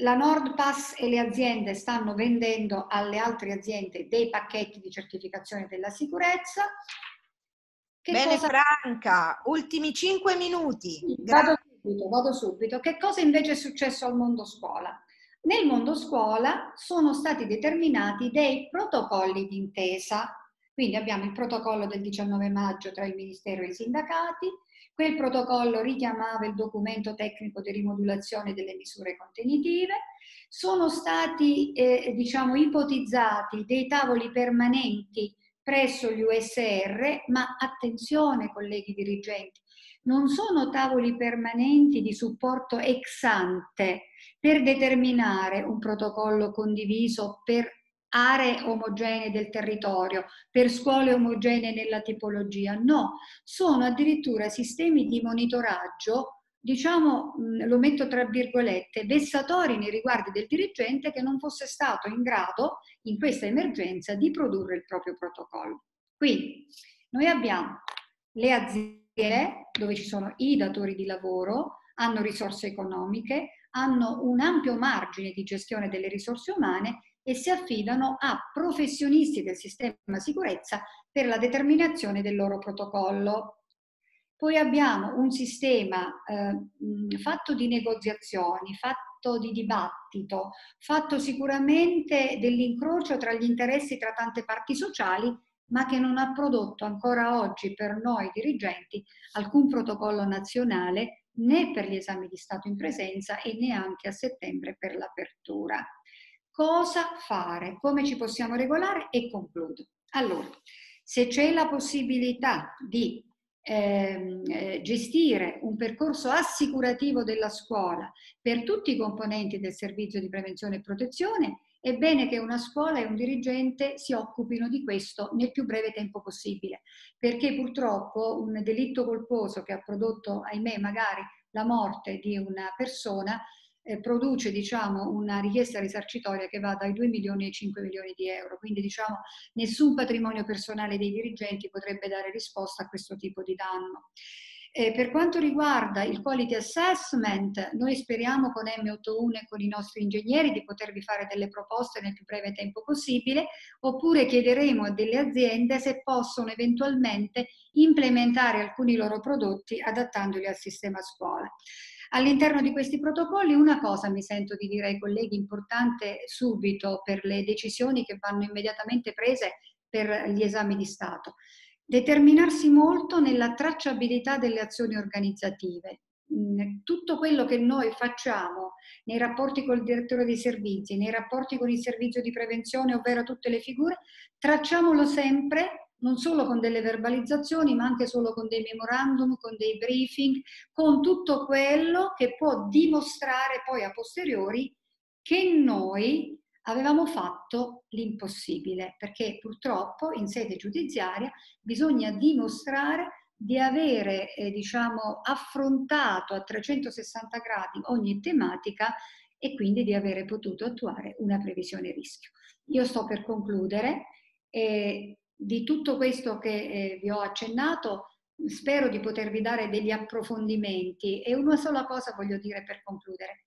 la NordPass e le aziende stanno vendendo alle altre aziende dei pacchetti di certificazione della sicurezza. Che Bene cosa... Franca, ultimi cinque minuti. Vado subito, vado subito. Che cosa invece è successo al mondo scuola? Nel mondo scuola sono stati determinati dei protocolli d'intesa, quindi abbiamo il protocollo del 19 maggio tra il Ministero e i sindacati, Quel protocollo richiamava il documento tecnico di rimodulazione delle misure contenitive. Sono stati, eh, diciamo, ipotizzati dei tavoli permanenti presso gli USR, ma attenzione colleghi dirigenti, non sono tavoli permanenti di supporto ex ante per determinare un protocollo condiviso per aree omogenee del territorio, per scuole omogenee nella tipologia. No, sono addirittura sistemi di monitoraggio diciamo, lo metto tra virgolette, vessatori nei riguardi del dirigente che non fosse stato in grado in questa emergenza di produrre il proprio protocollo. Quindi noi abbiamo le aziende dove ci sono i datori di lavoro, hanno risorse economiche, hanno un ampio margine di gestione delle risorse umane e si affidano a professionisti del sistema sicurezza per la determinazione del loro protocollo. Poi abbiamo un sistema eh, fatto di negoziazioni, fatto di dibattito, fatto sicuramente dell'incrocio tra gli interessi tra tante parti sociali, ma che non ha prodotto ancora oggi per noi dirigenti alcun protocollo nazionale né per gli esami di Stato in presenza e neanche a settembre per l'apertura. Cosa fare? Come ci possiamo regolare? E concludo. Allora, se c'è la possibilità di eh, gestire un percorso assicurativo della scuola per tutti i componenti del servizio di prevenzione e protezione, è bene che una scuola e un dirigente si occupino di questo nel più breve tempo possibile, perché purtroppo un delitto colposo che ha prodotto, ahimè, magari la morte di una persona eh, produce diciamo, una richiesta risarcitoria che va dai 2 milioni ai 5 milioni di euro, quindi diciamo, nessun patrimonio personale dei dirigenti potrebbe dare risposta a questo tipo di danno. Eh, per quanto riguarda il quality assessment, noi speriamo con M81 e con i nostri ingegneri di potervi fare delle proposte nel più breve tempo possibile, oppure chiederemo a delle aziende se possono eventualmente implementare alcuni loro prodotti adattandoli al sistema scuola. All'interno di questi protocolli una cosa mi sento di dire ai colleghi importante subito per le decisioni che vanno immediatamente prese per gli esami di Stato. Determinarsi molto nella tracciabilità delle azioni organizzative. Mm, tutto quello che noi facciamo nei rapporti col direttore dei servizi, nei rapporti con il servizio di prevenzione, ovvero tutte le figure, tracciamolo sempre non solo con delle verbalizzazioni, ma anche solo con dei memorandum, con dei briefing, con tutto quello che può dimostrare poi a posteriori che noi avevamo fatto l'impossibile, perché purtroppo in sede giudiziaria bisogna dimostrare di avere eh, diciamo, affrontato a 360 gradi ogni tematica e quindi di avere potuto attuare una previsione rischio. Io sto per concludere e di tutto questo che eh, vi ho accennato, spero di potervi dare degli approfondimenti e una sola cosa voglio dire per concludere.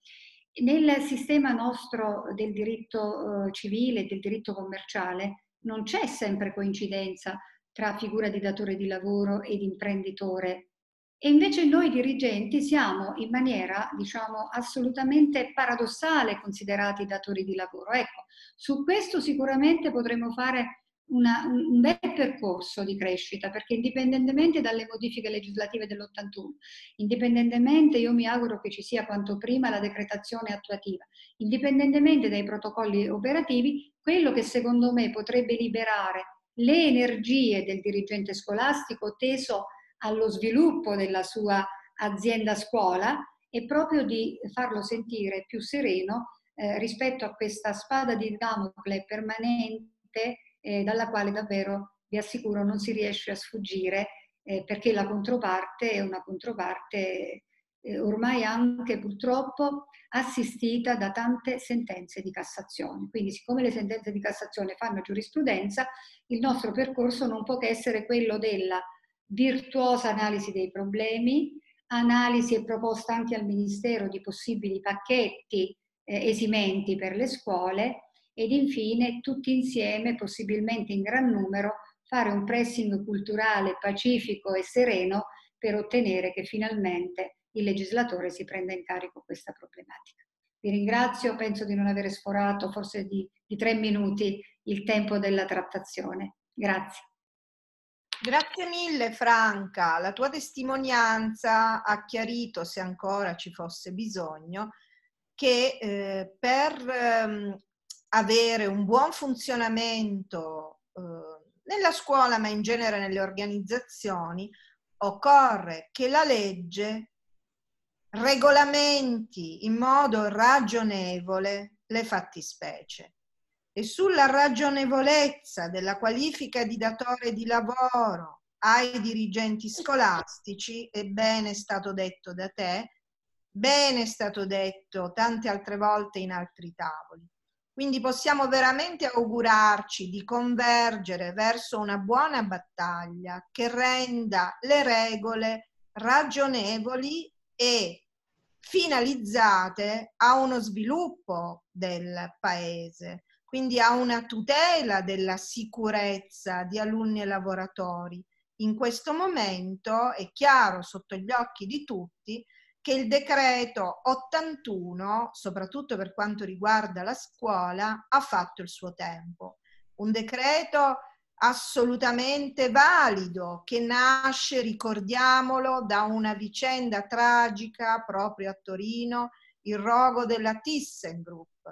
Nel sistema nostro del diritto eh, civile e del diritto commerciale non c'è sempre coincidenza tra figura di datore di lavoro ed imprenditore e invece noi dirigenti siamo in maniera, diciamo, assolutamente paradossale considerati datori di lavoro. Ecco, su questo sicuramente potremmo fare una, un bel percorso di crescita, perché indipendentemente dalle modifiche legislative dell'81, indipendentemente io mi auguro che ci sia quanto prima la decretazione attuativa, indipendentemente dai protocolli operativi, quello che secondo me potrebbe liberare le energie del dirigente scolastico teso allo sviluppo della sua azienda scuola è proprio di farlo sentire più sereno eh, rispetto a questa spada di Damocle permanente eh, dalla quale davvero vi assicuro non si riesce a sfuggire eh, perché la controparte è una controparte eh, ormai anche purtroppo assistita da tante sentenze di Cassazione. Quindi siccome le sentenze di Cassazione fanno giurisprudenza, il nostro percorso non può che essere quello della virtuosa analisi dei problemi, analisi e proposta anche al Ministero di possibili pacchetti eh, esimenti per le scuole ed infine tutti insieme, possibilmente in gran numero, fare un pressing culturale pacifico e sereno per ottenere che finalmente il legislatore si prenda in carico questa problematica. Vi ringrazio, penso di non aver sforato forse di, di tre minuti il tempo della trattazione. Grazie. Grazie mille Franca, la tua testimonianza ha chiarito, se ancora ci fosse bisogno, che eh, per ehm, avere un buon funzionamento eh, nella scuola, ma in genere nelle organizzazioni, occorre che la legge regolamenti in modo ragionevole le fattispecie e sulla ragionevolezza della qualifica di datore di lavoro ai dirigenti scolastici, è bene stato detto da te, bene è stato detto tante altre volte in altri tavoli. Quindi possiamo veramente augurarci di convergere verso una buona battaglia che renda le regole ragionevoli e finalizzate a uno sviluppo del paese quindi ha una tutela della sicurezza di alunni e lavoratori. In questo momento è chiaro sotto gli occhi di tutti che il decreto 81, soprattutto per quanto riguarda la scuola, ha fatto il suo tempo. Un decreto assolutamente valido che nasce, ricordiamolo, da una vicenda tragica proprio a Torino, il rogo della ThyssenKrupp,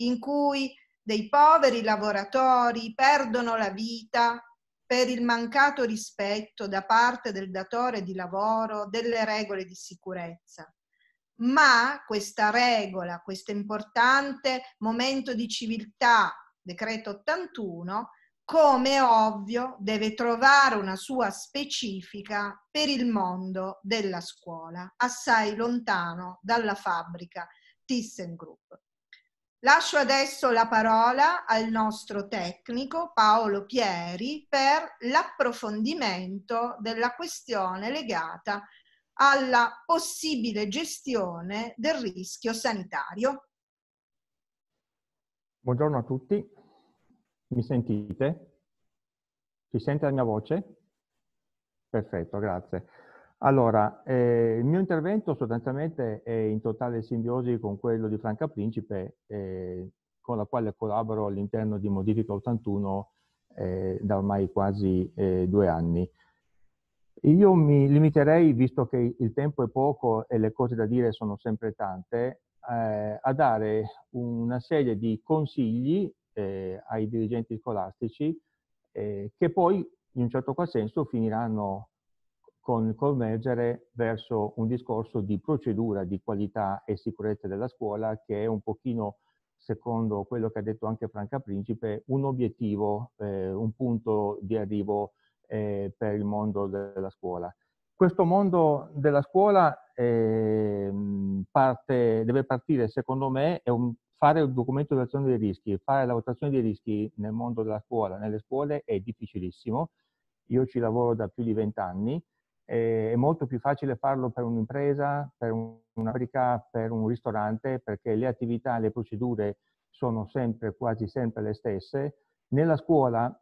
in cui dei poveri lavoratori perdono la vita per il mancato rispetto da parte del datore di lavoro delle regole di sicurezza. Ma questa regola, questo importante momento di civiltà, decreto 81, come ovvio deve trovare una sua specifica per il mondo della scuola, assai lontano dalla fabbrica ThyssenKrupp. Lascio adesso la parola al nostro tecnico Paolo Pieri per l'approfondimento della questione legata alla possibile gestione del rischio sanitario. Buongiorno a tutti, mi sentite? Si sente la mia voce? Perfetto, grazie. Allora, eh, il mio intervento sostanzialmente è in totale simbiosi con quello di Franca Principe, eh, con la quale collaboro all'interno di Modifica 81 eh, da ormai quasi eh, due anni. Io mi limiterei, visto che il tempo è poco e le cose da dire sono sempre tante, eh, a dare una serie di consigli eh, ai dirigenti scolastici che poi in un certo qual senso finiranno con convergere verso un discorso di procedura di qualità e sicurezza della scuola che è un pochino, secondo quello che ha detto anche Franca Principe, un obiettivo, eh, un punto di arrivo eh, per il mondo della scuola. Questo mondo della scuola eh, parte, deve partire, secondo me, è un, fare un documento di valutazione dei rischi. Fare la valutazione dei rischi nel mondo della scuola, nelle scuole, è difficilissimo. Io ci lavoro da più di vent'anni è molto più facile farlo per un'impresa, per una fabbrica, per un ristorante, perché le attività, le procedure sono sempre, quasi sempre le stesse. Nella scuola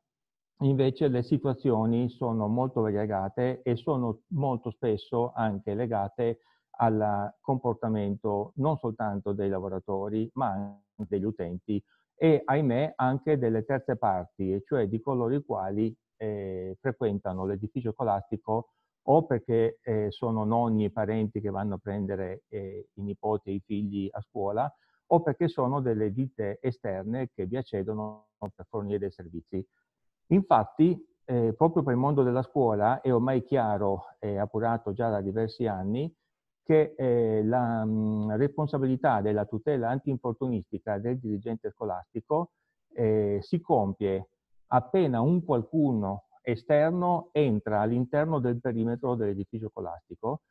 invece le situazioni sono molto variegate e sono molto spesso anche legate al comportamento non soltanto dei lavoratori, ma anche degli utenti e, ahimè, anche delle terze parti, cioè di coloro i quali eh, frequentano l'edificio scolastico o perché eh, sono nonni e parenti che vanno a prendere eh, i nipoti e i figli a scuola, o perché sono delle ditte esterne che vi accedono per fornire dei servizi. Infatti, eh, proprio per il mondo della scuola è ormai chiaro e appurato già da diversi anni che eh, la mh, responsabilità della tutela antinfortunistica del dirigente scolastico eh, si compie appena un qualcuno esterno entra all'interno del perimetro dell'edificio scolastico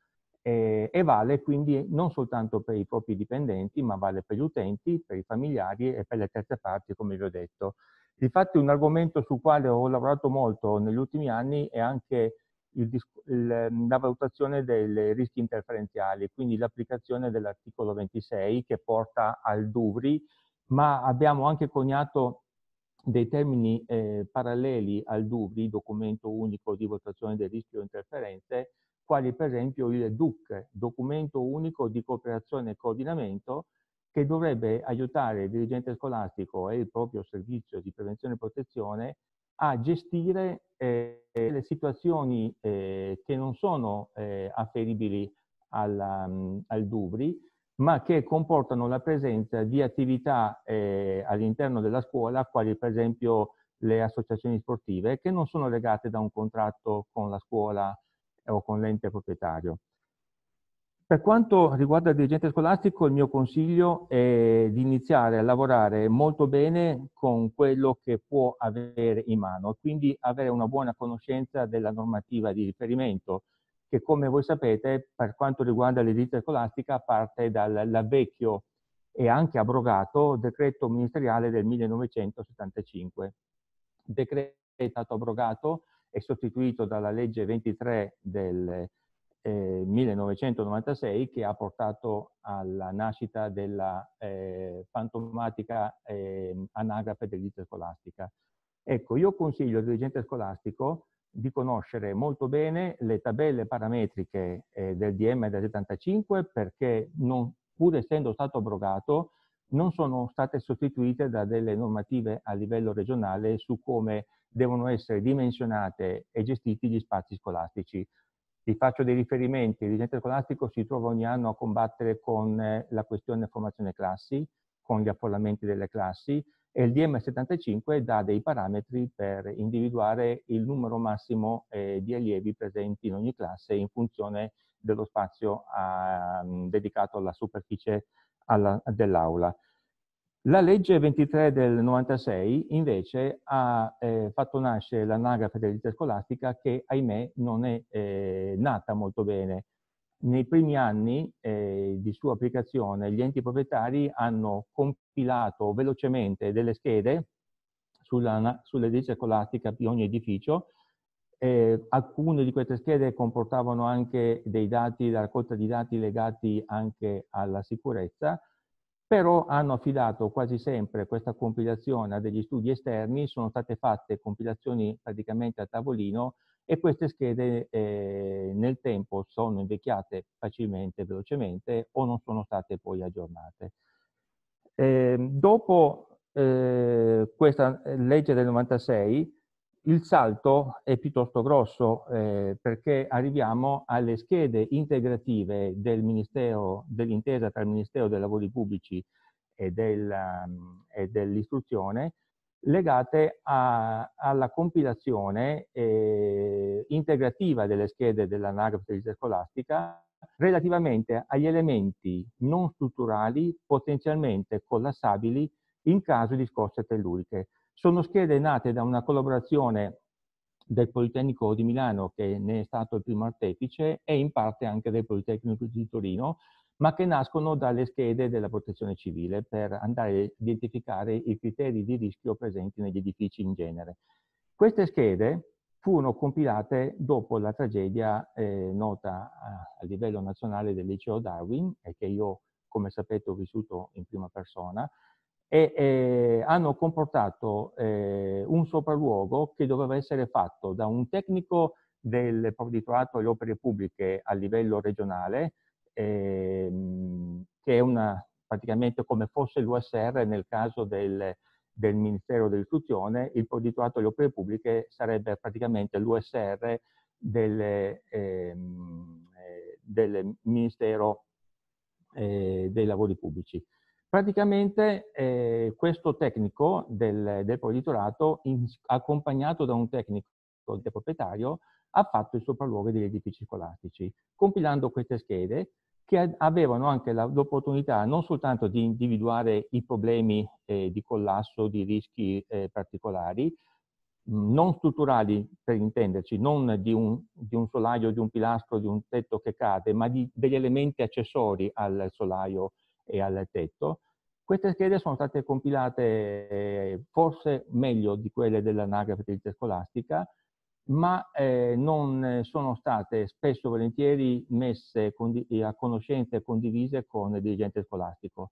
eh, e vale quindi non soltanto per i propri dipendenti, ma vale per gli utenti, per i familiari e per le terze parti, come vi ho detto. Infatti un argomento sul quale ho lavorato molto negli ultimi anni è anche il, il, la valutazione dei rischi interferenziali, quindi l'applicazione dell'articolo 26 che porta al DUVRI, ma abbiamo anche coniato dei termini eh, paralleli al DUVRI, documento unico di votazione del rischio di interferenze, quali per esempio il DUC, documento unico di cooperazione e coordinamento, che dovrebbe aiutare il dirigente scolastico e il proprio servizio di prevenzione e protezione a gestire eh, delle situazioni eh, che non sono eh, afferibili alla, al Dubri, ma che comportano la presenza di attività eh, all'interno della scuola, quali per esempio le associazioni sportive, che non sono legate da un contratto con la scuola o con l'ente proprietario. Per quanto riguarda il dirigente scolastico, il mio consiglio è di iniziare a lavorare molto bene con quello che può avere in mano, quindi avere una buona conoscenza della normativa di riferimento, che come voi sapete, per quanto riguarda l'edilizia scolastica, parte dal, dal vecchio e anche abrogato decreto ministeriale del 1975. Il decreto è stato abrogato e sostituito dalla legge 23 del eh, 1996 che ha portato alla nascita della eh, fantomatica eh, anagrafe dell'edilizia scolastica. Ecco, io consiglio al dirigente scolastico di conoscere molto bene le tabelle parametriche eh, del DM del 75 perché non, pur essendo stato abrogato non sono state sostituite da delle normative a livello regionale su come devono essere dimensionate e gestiti gli spazi scolastici. Vi faccio dei riferimenti, il dirigente scolastico si trova ogni anno a combattere con eh, la questione formazione classi, con gli affollamenti delle classi, e il DM75 dà dei parametri per individuare il numero massimo eh, di allievi presenti in ogni classe in funzione dello spazio a, ehm, dedicato alla superficie dell'aula. La legge 23 del 96 invece ha eh, fatto nascere l'anagrafe dell'edilizia scolastica che ahimè non è eh, nata molto bene nei primi anni eh, di sua applicazione gli enti proprietari hanno compilato velocemente delle schede sulla, sull'edilizia scolastica di ogni edificio. Eh, alcune di queste schede comportavano anche dei dati, la raccolta di dati legati anche alla sicurezza, però hanno affidato quasi sempre questa compilazione a degli studi esterni, sono state fatte compilazioni praticamente a tavolino e queste schede eh, nel tempo sono invecchiate facilmente, velocemente o non sono state poi aggiornate. Eh, dopo eh, questa eh, legge del 96 il salto è piuttosto grosso eh, perché arriviamo alle schede integrative del dell'intesa tra il Ministero dei Lavori Pubblici e, e dell'istruzione legate a, alla compilazione eh, integrativa delle schede dell'anagrafe scolastica relativamente agli elementi non strutturali potenzialmente collassabili in caso di scosse telluriche. Sono schede nate da una collaborazione del Politecnico di Milano, che ne è stato il primo artefice, e in parte anche del Politecnico di Torino, ma che nascono dalle schede della protezione civile per andare a identificare i criteri di rischio presenti negli edifici in genere. Queste schede furono compilate dopo la tragedia eh, nota a, a, livello nazionale del liceo Darwin e che io, come sapete, ho vissuto in prima persona e eh, hanno comportato eh, un sopralluogo che doveva essere fatto da un tecnico del provveditorato alle opere pubbliche a livello regionale ehm, che è una, praticamente come fosse l'USR nel caso del, del Ministero dell'Istruzione, il provveditorato alle opere pubbliche sarebbe praticamente l'USR del, ehm, eh, del Ministero eh, dei Lavori Pubblici. Praticamente eh, questo tecnico del, del provveditorato, in, accompagnato da un tecnico del proprietario, ha fatto il sopralluogo degli edifici scolastici. Compilando queste schede, che avevano anche l'opportunità non soltanto di individuare i problemi eh, di collasso, di rischi eh, particolari, non strutturali per intenderci, non di un, di un, solaio, di un pilastro, di un tetto che cade, ma di, degli elementi accessori al solaio e al tetto. Queste schede sono state compilate eh, forse meglio di quelle dell'anagrafe scolastica, ma eh, non sono state spesso e volentieri messe a conoscenza e condivise con il dirigente scolastico.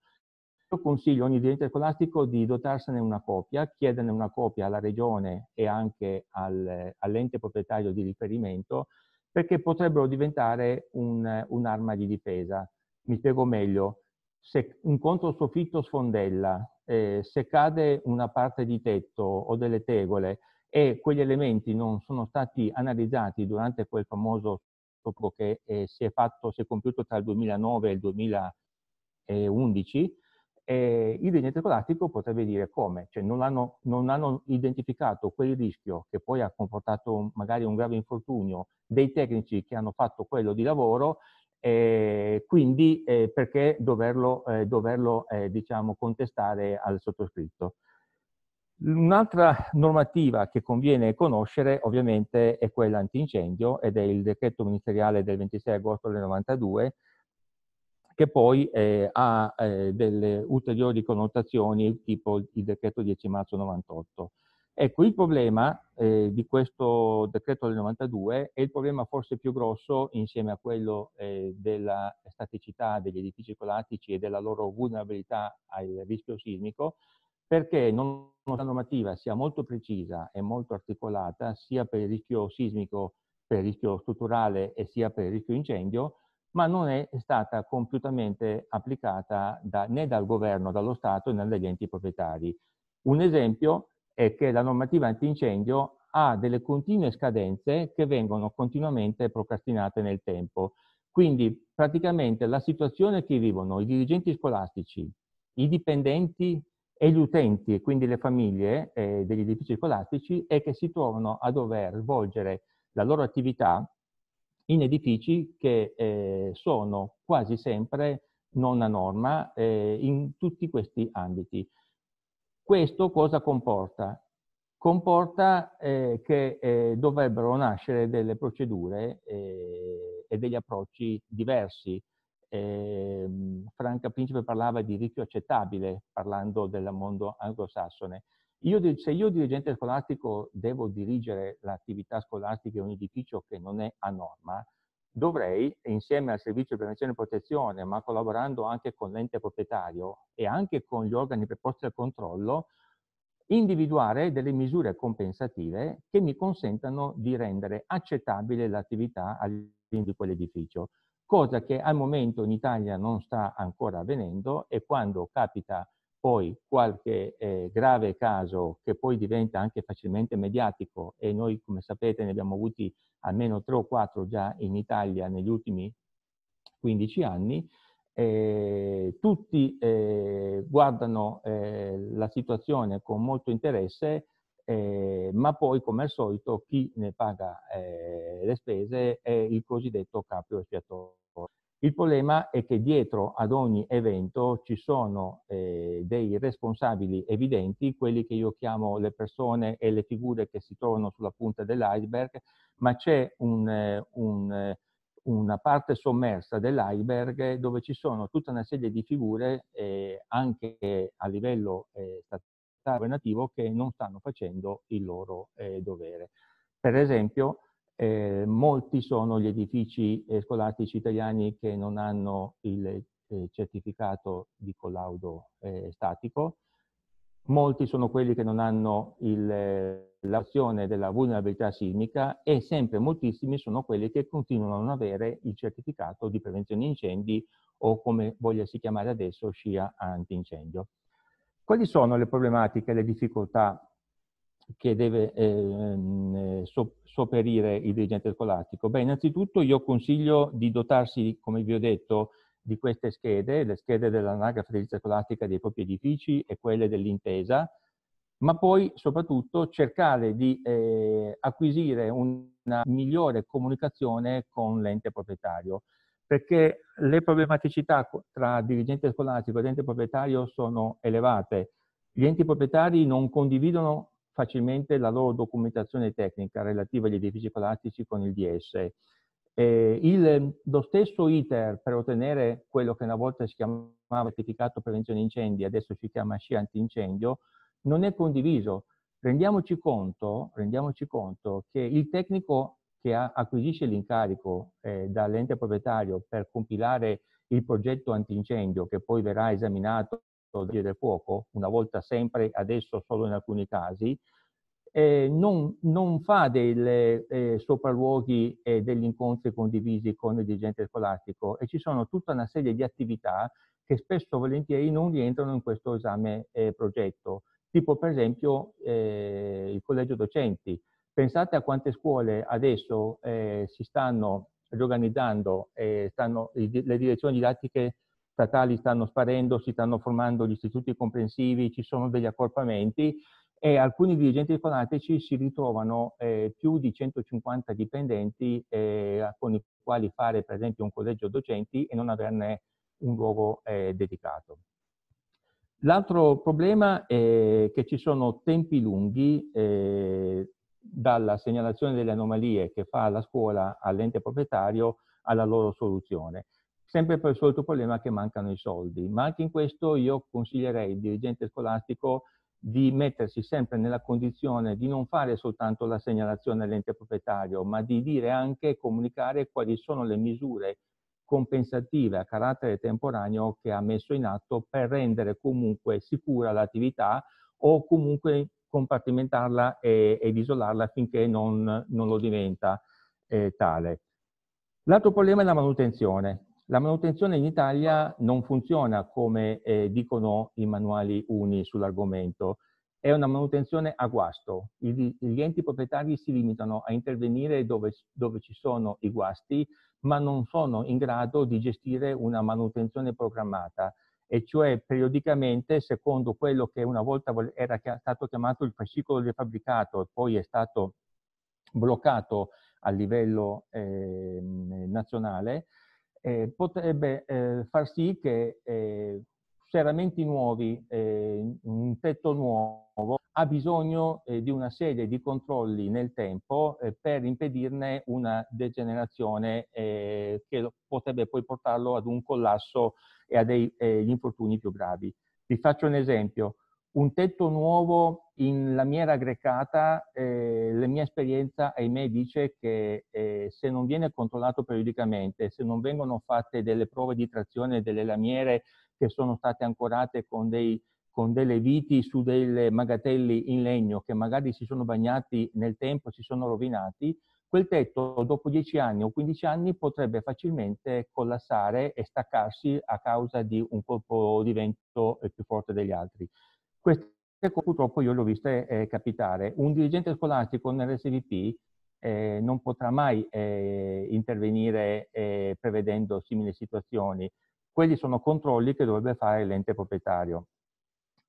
Io consiglio a ogni dirigente scolastico di dotarsene una copia, chiederne una copia alla regione e anche al, all'ente proprietario di riferimento, perché potrebbero diventare un, un'arma di difesa. Mi spiego meglio. Se un controsoffitto sfondella, eh, se cade una parte di tetto o delle tegole e quegli elementi non sono stati analizzati durante quel famoso scopo che eh, si, è fatto, si è compiuto tra il 2009 e il 2011, eh, il dirigente scolastico potrebbe dire come, cioè non hanno, non hanno, identificato quel rischio che poi ha comportato magari un grave infortunio dei tecnici che hanno fatto quello di lavoro, eh, quindi eh, perché doverlo, eh, doverlo eh, diciamo, contestare al sottoscritto. Un'altra normativa che conviene conoscere ovviamente è quella antincendio ed è il decreto ministeriale del 26 agosto del 92 che poi eh, ha eh, delle ulteriori connotazioni tipo il decreto 10 marzo 98. Ecco, il problema eh, di questo decreto del 92 è il problema forse più grosso insieme a quello eh, della staticità degli edifici scolastici e della loro vulnerabilità al rischio sismico, perché non la normativa sia molto precisa e molto articolata sia per il rischio sismico, per il rischio strutturale e sia per il rischio incendio, ma non è stata compiutamente applicata da, né dal governo, dallo Stato né dagli enti proprietari. Un esempio è che la normativa antincendio ha delle continue scadenze che vengono continuamente procrastinate nel tempo. Quindi praticamente la situazione che vivono i dirigenti scolastici, i dipendenti e gli utenti, quindi le famiglie eh, degli edifici scolastici, è che si trovano a dover svolgere la loro attività in edifici che eh, sono quasi sempre non a norma eh, in tutti questi ambiti. Questo cosa comporta? Comporta eh, che eh, dovrebbero nascere delle procedure eh, e degli approcci diversi eh, Franca Principe parlava di rischio accettabile parlando del mondo anglosassone. Io, se io dirigente scolastico devo dirigere l'attività scolastica in un edificio che non è a norma, dovrei, insieme al servizio di prevenzione e protezione, ma collaborando anche con l'ente proprietario e anche con gli organi preposti al controllo, individuare delle misure compensative che mi consentano di rendere accettabile l'attività all'interno di quell'edificio cosa che al momento in Italia non sta ancora avvenendo e quando capita poi qualche eh, grave caso che poi diventa anche facilmente mediatico e noi come sapete ne abbiamo avuti almeno tre o quattro già in Italia negli ultimi 15 anni, eh, tutti eh, guardano eh, la situazione con molto interesse eh, ma poi come al solito chi ne paga eh, le spese è il cosiddetto capio espiatorio. Il problema è che dietro ad ogni evento ci sono eh, dei responsabili evidenti, quelli che io chiamo le persone e le figure che si trovano sulla punta dell'iceberg, ma c'è un, un, una parte sommersa dell'iceberg dove ci sono tutta una serie di figure eh, anche a livello eh, governativo che non stanno facendo il loro eh, dovere. Per esempio, eh, molti sono gli edifici eh, scolastici italiani che non hanno il eh, certificato di collaudo eh, statico, molti sono quelli che non hanno l'azione della vulnerabilità sismica e sempre moltissimi sono quelli che continuano a non avere il certificato di prevenzione incendi o come vogliersi chiamare adesso scia antincendio. Quali sono le problematiche, le difficoltà che deve eh, so, sopperire il dirigente scolastico? Beh, innanzitutto io consiglio di dotarsi, come vi ho detto, di queste schede, le schede dell'anagrafe edilizia scolastica dei propri edifici e quelle dell'intesa, ma poi soprattutto cercare di eh, acquisire una migliore comunicazione con l'ente proprietario, perché le problematicità tra dirigente scolastico ed ente proprietario sono elevate. Gli enti proprietari non condividono facilmente la loro documentazione tecnica relativa agli edifici scolastici con il DS. Eh, il, lo stesso iter per ottenere quello che una volta si chiamava certificato prevenzione incendi, adesso si chiama SCI antincendio, non è condiviso. Rendiamoci conto, rendiamoci conto che il tecnico che ha, acquisisce l'incarico eh, dall'ente proprietario per compilare il progetto antincendio che poi verrà esaminato del fuoco, una volta sempre, adesso solo in alcuni casi, eh, non, non, fa dei eh, sopralluoghi e degli incontri condivisi con il dirigente scolastico e ci sono tutta una serie di attività che spesso volentieri non rientrano in questo esame eh, progetto. tipo per esempio eh, il collegio docenti. Pensate a quante scuole adesso eh, si stanno riorganizzando, stanno, le direzioni didattiche statali stanno sparendo, si stanno formando gli istituti comprensivi, ci sono degli accorpamenti e alcuni dirigenti scolastici si ritrovano eh, più di 150 dipendenti eh, con i quali fare per esempio un collegio docenti e non averne un luogo eh, dedicato. L'altro problema è che ci sono tempi lunghi eh, dalla segnalazione delle anomalie che fa la scuola all'ente proprietario alla loro soluzione. Sempre per il solito problema che mancano i soldi, ma anche in questo io consiglierei il dirigente scolastico di mettersi sempre nella condizione di non fare soltanto la segnalazione all'ente proprietario, ma di dire anche e comunicare quali sono le misure compensative a carattere temporaneo che ha messo in atto per rendere comunque sicura l'attività o comunque compartimentarla e, ed isolarla finché non, non lo diventa eh, tale. L'altro problema è la manutenzione. La manutenzione in Italia non funziona come eh, dicono i manuali uni sull'argomento, è una manutenzione a guasto. I, gli enti proprietari si limitano a intervenire dove, dove, ci sono i guasti, ma non sono in grado di gestire una manutenzione programmata, e cioè periodicamente, secondo quello che una volta era stato chiamato il fascicolo del fabbricato e poi è stato bloccato a livello eh, nazionale, eh, potrebbe eh, far sì che eh, serramenti nuovi, eh, un tetto nuovo, ha bisogno eh, di una serie di controlli nel tempo eh, per impedirne una degenerazione che potrebbe poi portarlo ad un collasso e a degli infortuni più gravi. Vi faccio un esempio. Un tetto nuovo in lamiera grecata, eh, la mia esperienza ahimè dice che eh, se non viene controllato periodicamente, se non vengono fatte delle prove di trazione delle lamiere che sono state ancorate con, dei, con delle viti su dei magatelli in legno che magari si sono bagnati nel tempo, si sono rovinati, quel tetto dopo 10 anni o 15 anni potrebbe facilmente collassare e staccarsi a causa di un colpo di vento più forte degli altri. Queste purtroppo io l'ho viste eh, capitare. Un dirigente scolastico nell'SVP eh, non potrà mai eh, intervenire eh, prevedendo simili situazioni. Quelli sono controlli che dovrebbe fare l'ente proprietario.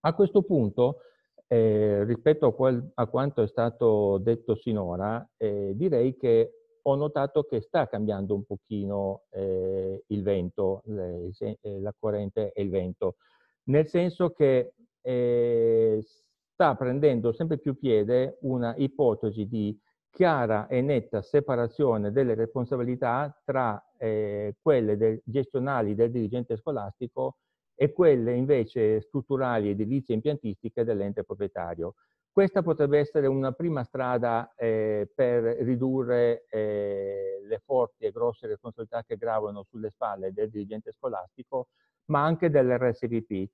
A questo punto, eh, rispetto a, quel, a, quanto è stato detto sinora, eh, direi che ho notato che sta cambiando un pochino eh, il vento, le, eh, la corrente e il vento, nel senso che eh, sta prendendo sempre più piede una ipotesi di chiara e netta separazione delle responsabilità tra eh, quelle del, gestionali del dirigente scolastico e quelle invece strutturali, edilizie e impiantistiche dell'ente proprietario. Questa potrebbe essere una prima strada eh, per ridurre eh, le forti e grosse responsabilità che gravano sulle spalle del dirigente scolastico, ma anche dell'RSVP.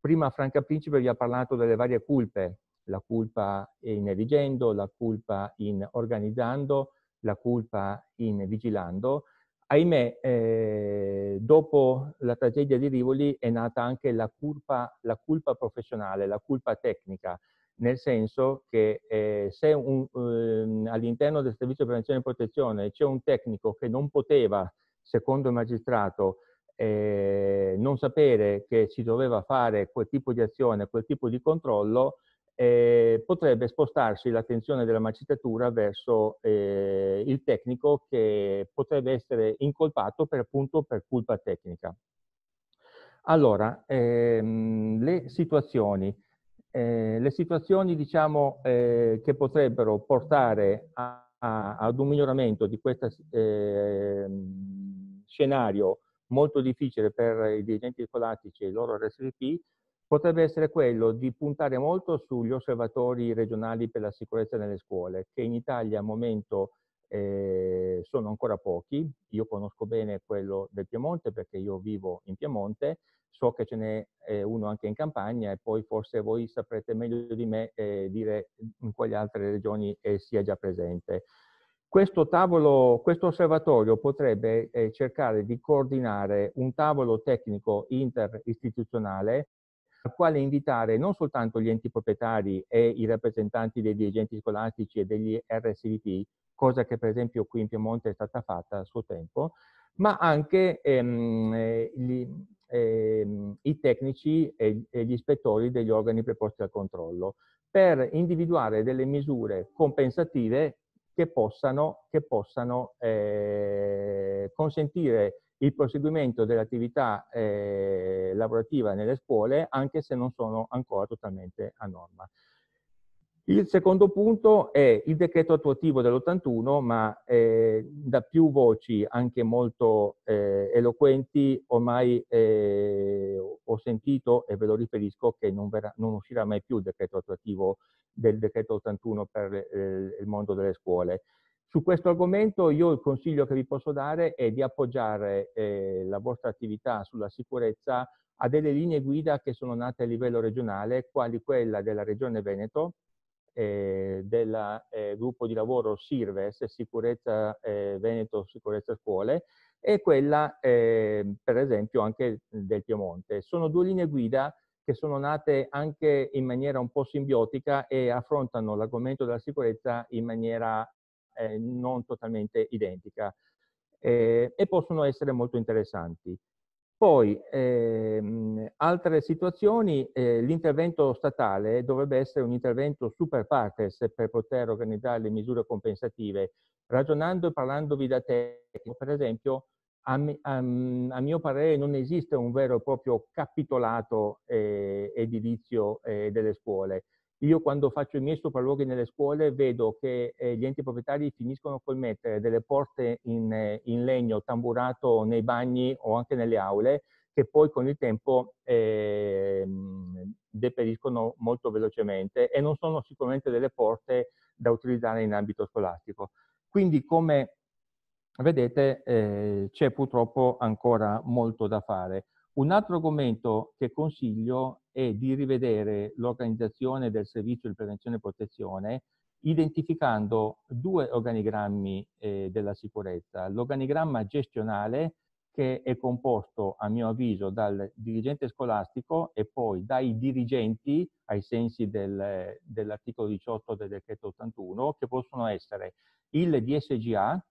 Prima Franca Principe vi ha parlato delle varie culpe la culpa in erigendo, la culpa in organizzando, la culpa in vigilando. Ahimè, eh, dopo la tragedia di Rivoli è nata anche la culpa, la culpa professionale, la culpa tecnica, nel senso che eh, se eh, all'interno del servizio di prevenzione e protezione c'è un tecnico che non poteva, secondo il magistrato, eh, non sapere che si doveva fare quel tipo di azione, quel tipo di controllo, eh, potrebbe spostarsi l'attenzione della magistratura verso eh, il tecnico che potrebbe essere incolpato per appunto per colpa tecnica. Allora, ehm, le situazioni, eh, le situazioni diciamo eh, che potrebbero portare a, a, ad un miglioramento di questo ehm, scenario molto difficile per i dirigenti scolastici e i loro RSVP potrebbe essere quello di puntare molto sugli osservatori regionali per la sicurezza nelle scuole, che in Italia al momento eh, sono ancora pochi. Io conosco bene quello del Piemonte perché io vivo in Piemonte, so che ce n'è eh, uno anche in campagna e poi forse voi saprete meglio di me eh, dire in quali altre regioni sia già presente. Questo, tavolo, questo osservatorio potrebbe eh, cercare di coordinare un tavolo tecnico interistituzionale quale invitare non soltanto gli enti proprietari e i rappresentanti dei dirigenti scolastici e degli RSVP, cosa che per esempio qui in Piemonte è stata fatta a suo tempo, ma anche ehm, eh, gli, ehm, i tecnici e, e gli ispettori degli organi preposti al controllo per individuare delle misure compensative che possano, che possano eh, consentire il proseguimento dell'attività eh, lavorativa nelle scuole anche se non sono ancora totalmente a norma. Il secondo punto è il decreto attuativo dell'81, ma eh, da più voci anche molto eh, eloquenti ormai eh, ho sentito e ve lo riferisco che non, verrà, non, uscirà mai più il decreto attuativo del decreto 81 per eh, il mondo delle scuole. Su questo argomento io il consiglio che vi posso dare è di appoggiare eh, la vostra attività sulla sicurezza a delle linee guida che sono nate a livello regionale, quali quella della Regione Veneto, eh, del eh, gruppo di lavoro SIRVES, Sicurezza eh, Veneto, Sicurezza Scuole, e quella ehm, per esempio anche del Piemonte. Sono due linee guida che sono nate anche in maniera un po' simbiotica e affrontano l'argomento della sicurezza in maniera eh, non totalmente identica eh, e possono essere molto interessanti. Poi, ehm, altre situazioni, eh, l'intervento statale dovrebbe essere un intervento super partes per poter organizzare le misure compensative. Ragionando e parlandovi da tecnico, per esempio, a, a, a, mio parere non esiste un vero e proprio capitolato eh, edilizio eh, delle scuole. Io quando faccio i miei sopralluoghi nelle scuole vedo che eh, gli enti proprietari finiscono col mettere delle porte in, eh, in, legno tamburato nei bagni o anche nelle aule che poi con il tempo eh, deperiscono molto velocemente e non sono sicuramente delle porte da utilizzare in ambito scolastico. Quindi come vedete eh, c'è purtroppo ancora molto da fare. Un altro argomento che consiglio è di rivedere l'organizzazione del servizio di prevenzione e protezione identificando due organigrammi eh, della sicurezza. L'organigramma gestionale che è composto a mio avviso dal dirigente scolastico e poi dai dirigenti ai sensi del, dell'articolo 18 del decreto 81 che possono essere il DSGA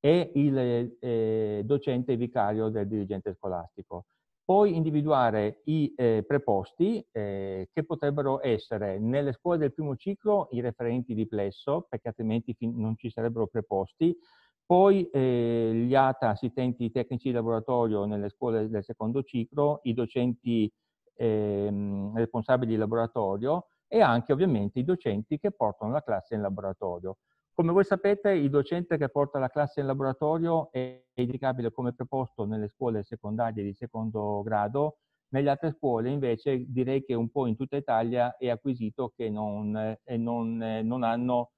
e il eh, docente vicario del dirigente scolastico. Poi individuare i eh, preposti eh, che potrebbero essere nelle scuole del primo ciclo i referenti di plesso, perché altrimenti non ci sarebbero preposti, poi eh, gli ATA, assistenti tecnici di laboratorio nelle scuole del secondo ciclo, i docenti ehm, responsabili di laboratorio e anche ovviamente i docenti che portano la classe in laboratorio. Come voi sapete, il docente che porta la classe in laboratorio è indicabile come preposto nelle scuole secondarie di secondo grado, nelle altre scuole invece direi che un po' in tutta Italia è acquisito che non, eh, non, eh, non hanno,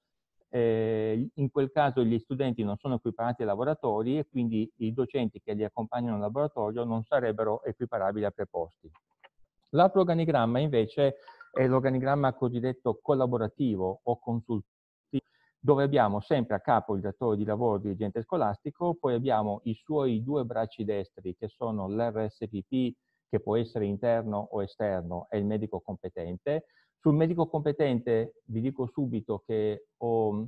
eh, in quel caso gli studenti non sono equiparati ai lavoratori e quindi i docenti che li accompagnano al laboratorio non sarebbero equiparabili a preposti. L'altro organigramma invece è l'organigramma cosiddetto collaborativo o consultivo dove abbiamo sempre a capo il datore di lavoro dirigente scolastico, poi abbiamo i suoi due bracci destri che sono l'RSVP che può essere interno o esterno e il medico competente. Sul medico competente vi dico subito che ho,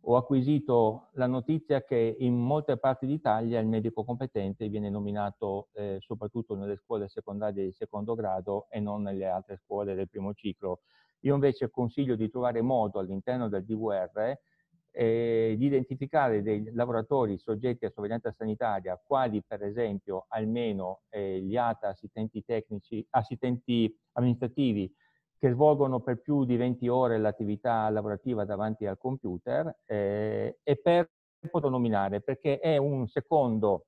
ho acquisito la notizia che in molte parti d'Italia il medico competente viene nominato eh, soprattutto nelle scuole secondarie di secondo grado e non nelle altre scuole del primo ciclo. Io invece consiglio di trovare modo all'interno del DVR eh, di identificare dei lavoratori soggetti a sorveglianza sanitaria, quali per esempio almeno eh, gli ATA, assistenti tecnici, assistenti amministrativi, che svolgono per più di 20 ore l'attività lavorativa davanti al computer eh, e per poter nominare, perché è un secondo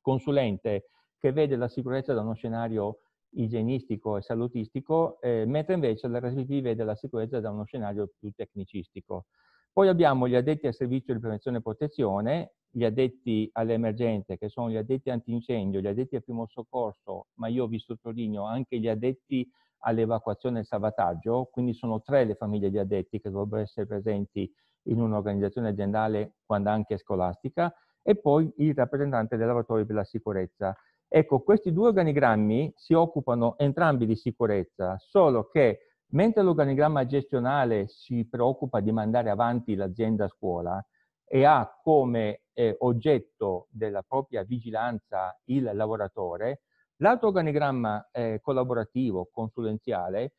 consulente che vede la sicurezza da uno scenario igienistico e salutistico, eh, mentre invece l'RSVP vede la sicurezza da uno scenario più tecnicistico. Poi abbiamo gli addetti al servizio di prevenzione e protezione, gli addetti alle emergenze, che sono gli addetti antincendio, gli addetti al primo soccorso, ma io vi sottolineo anche gli addetti all'evacuazione e al salvataggio, quindi sono tre le famiglie di addetti che dovrebbero essere presenti in un'organizzazione aziendale quando anche scolastica, e poi il rappresentante dei lavoratori per la sicurezza. Ecco, questi due organigrammi si occupano entrambi di sicurezza, solo che mentre l'organigramma gestionale si preoccupa di mandare avanti l'azienda a scuola e ha come eh, oggetto della propria vigilanza il lavoratore, l'altro organigramma eh, collaborativo, consulenziale,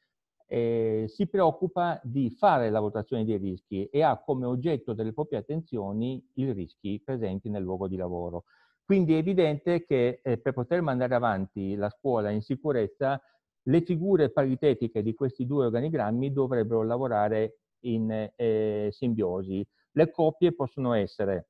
eh, si preoccupa di fare la valutazione dei rischi e ha come oggetto delle proprie attenzioni i rischi presenti nel luogo di lavoro. Quindi è evidente che eh, per poter mandare avanti la scuola in sicurezza, le figure paritetiche di questi due organigrammi dovrebbero lavorare in eh, simbiosi. Le coppie possono essere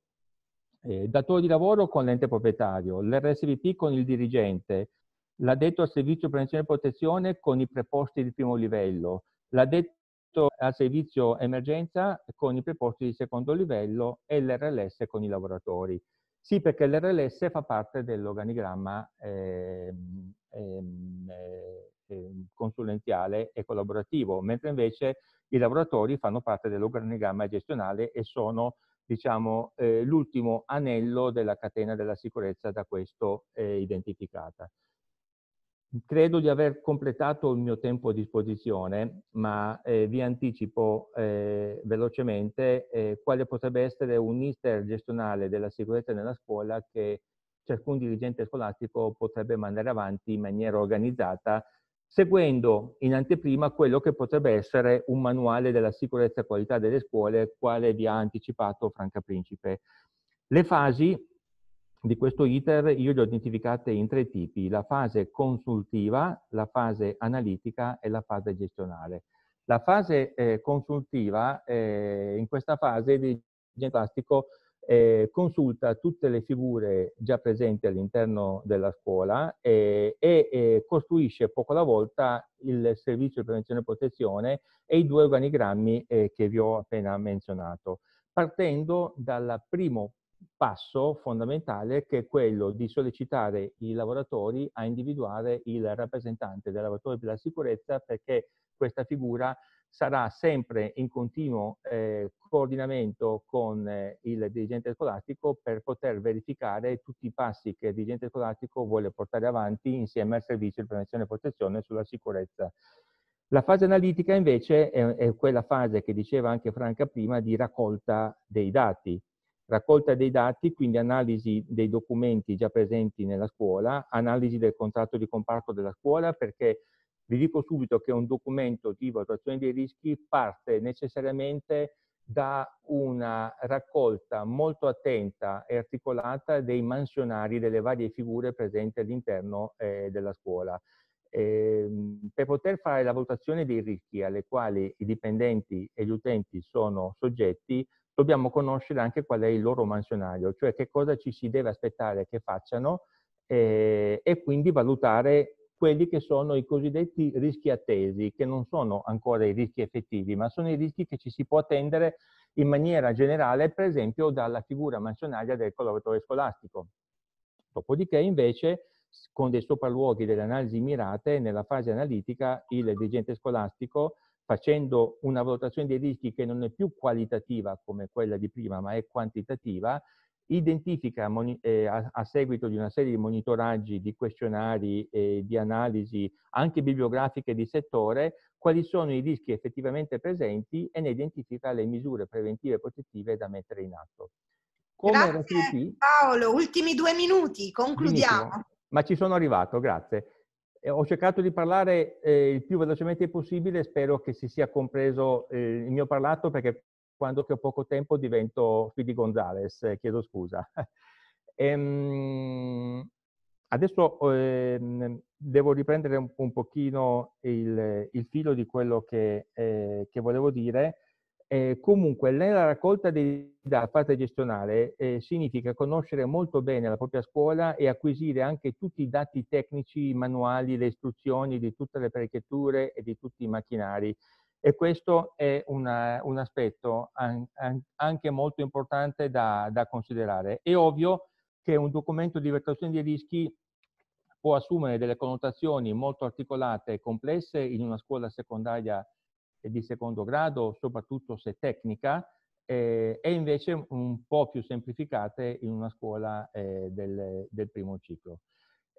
eh, datore di lavoro con l'ente proprietario, l'RSVP con il dirigente, l'addetto al servizio prevenzione e protezione con i preposti di primo livello, l'addetto al servizio emergenza con i preposti di secondo livello e l'RLS con i lavoratori. Sì, perché l'RLS fa parte dell'organigramma eh, eh, consulenziale e collaborativo, mentre invece i lavoratori fanno parte dell'organigramma gestionale e sono diciamo, eh, l'ultimo anello della catena della sicurezza da questo eh, identificata. Credo di aver completato il mio tempo a disposizione, ma eh, vi anticipo eh, velocemente eh, quale potrebbe essere un iter gestionale della sicurezza nella scuola che ciascun dirigente scolastico potrebbe mandare avanti in maniera organizzata, seguendo in anteprima quello che potrebbe essere un manuale della sicurezza e qualità delle scuole, quale vi ha anticipato Franca Principe. Le fasi di questo iter io le ho identificate in tre tipi, la fase consultiva, la fase analitica e la fase gestionale. La fase eh, consultiva, eh, in questa fase il plastico eh, consulta tutte le figure già presenti all'interno della scuola e, e costruisce poco alla volta il servizio di prevenzione e protezione e i due organigrammi eh, che vi ho appena menzionato, partendo dal primo passo fondamentale che è quello di sollecitare i lavoratori a individuare il rappresentante dei lavoratori per la sicurezza perché questa figura sarà sempre in continuo eh, coordinamento con eh, il dirigente scolastico per poter verificare tutti i passi che il dirigente scolastico vuole portare avanti insieme al servizio di prevenzione e protezione sulla sicurezza. La fase analitica invece è, è quella fase che diceva anche Franca prima di raccolta dei dati raccolta dei dati, quindi analisi dei documenti già presenti nella scuola, analisi del contratto di comparto della scuola, perché vi dico subito che un documento di valutazione dei rischi parte necessariamente da una raccolta molto attenta e articolata dei mansionari delle varie figure presenti all'interno eh, della scuola. Eh, per poter fare la valutazione dei rischi alle quali i dipendenti e gli utenti sono soggetti, dobbiamo conoscere anche qual è il loro mansionario, cioè che cosa ci si deve aspettare che facciano eh, e quindi valutare quelli che sono i cosiddetti rischi attesi, che non sono ancora i rischi effettivi, ma sono i rischi che ci si può attendere in maniera generale, per esempio dalla figura mansionaria del collaboratore scolastico. Dopodiché invece con dei sopralluoghi delle analisi mirate, nella fase analitica il dirigente scolastico facendo una valutazione dei rischi che non è più qualitativa come quella di prima, ma è quantitativa, identifica eh, a, a, seguito di una serie di monitoraggi, di questionari e di analisi anche bibliografiche di settore, quali sono i rischi effettivamente presenti e ne identifica le misure preventive e protettive da mettere in atto. Come grazie RTP, Paolo, ultimi due minuti, concludiamo. Benissimo. Ma ci sono arrivato, grazie. Eh, ho cercato di parlare eh, il più velocemente possibile, spero che si sia compreso eh, il mio parlato perché quando ho poco tempo divento Fidi Gonzales, eh, chiedo scusa. ehm, adesso ehm, devo riprendere un, un pochino il, il, filo di quello che, eh, che volevo dire eh, comunque nella raccolta dei dati, parte gestionale, eh, significa conoscere molto bene la propria scuola e acquisire anche tutti i dati tecnici, i manuali, le istruzioni di tutte le apparecchiature e di tutti i macchinari. E questo è una, un aspetto an, an, anche molto importante da, da considerare. È ovvio che un documento di valutazione dei rischi può assumere delle connotazioni molto articolate e complesse in una scuola secondaria di secondo grado, soprattutto se tecnica, eh, e invece un po' più semplificate in una scuola eh, del, del, primo ciclo.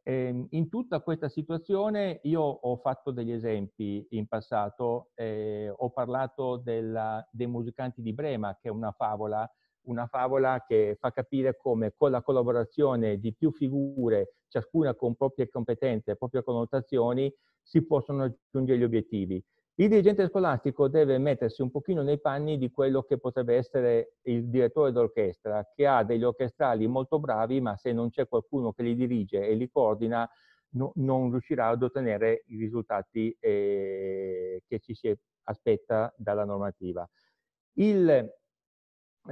eh, in tutta questa situazione io ho fatto degli esempi in passato, eh, ho parlato della, dei musicanti di Brema, che è una favola, una favola che fa capire come con la collaborazione di più figure, ciascuna con proprie competenze proprie connotazioni, si possono raggiungere gli obiettivi. Il dirigente scolastico deve mettersi un pochino nei panni di quello che potrebbe essere il direttore d'orchestra, che ha degli orchestrali molto bravi, ma se non c'è qualcuno che li dirige e li coordina, no, non riuscirà ad ottenere i risultati eh, che ci si aspetta dalla normativa. Il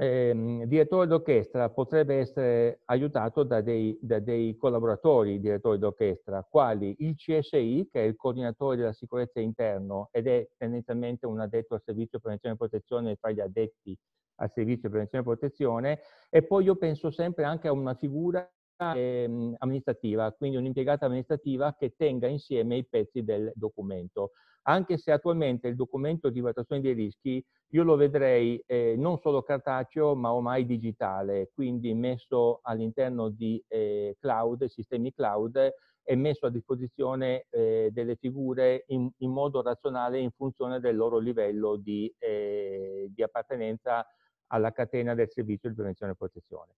eh, direttore d'orchestra potrebbe essere aiutato da dei, da dei collaboratori direttori d'orchestra, quali il CSI, che è il coordinatore della sicurezza interno ed è tendenzialmente un addetto al servizio prevenzione e protezione tra gli addetti al servizio prevenzione e protezione, e poi io penso sempre anche a una figura eh, amministrativa, quindi un'impiegata amministrativa che tenga insieme i pezzi del documento anche se attualmente il documento di valutazione dei rischi io lo vedrei eh, non solo cartaceo ma ormai digitale, quindi messo all'interno di eh, cloud, sistemi cloud e messo a disposizione eh, delle figure in, in, modo razionale in funzione del loro livello di, eh, di appartenenza alla catena del servizio di prevenzione e protezione.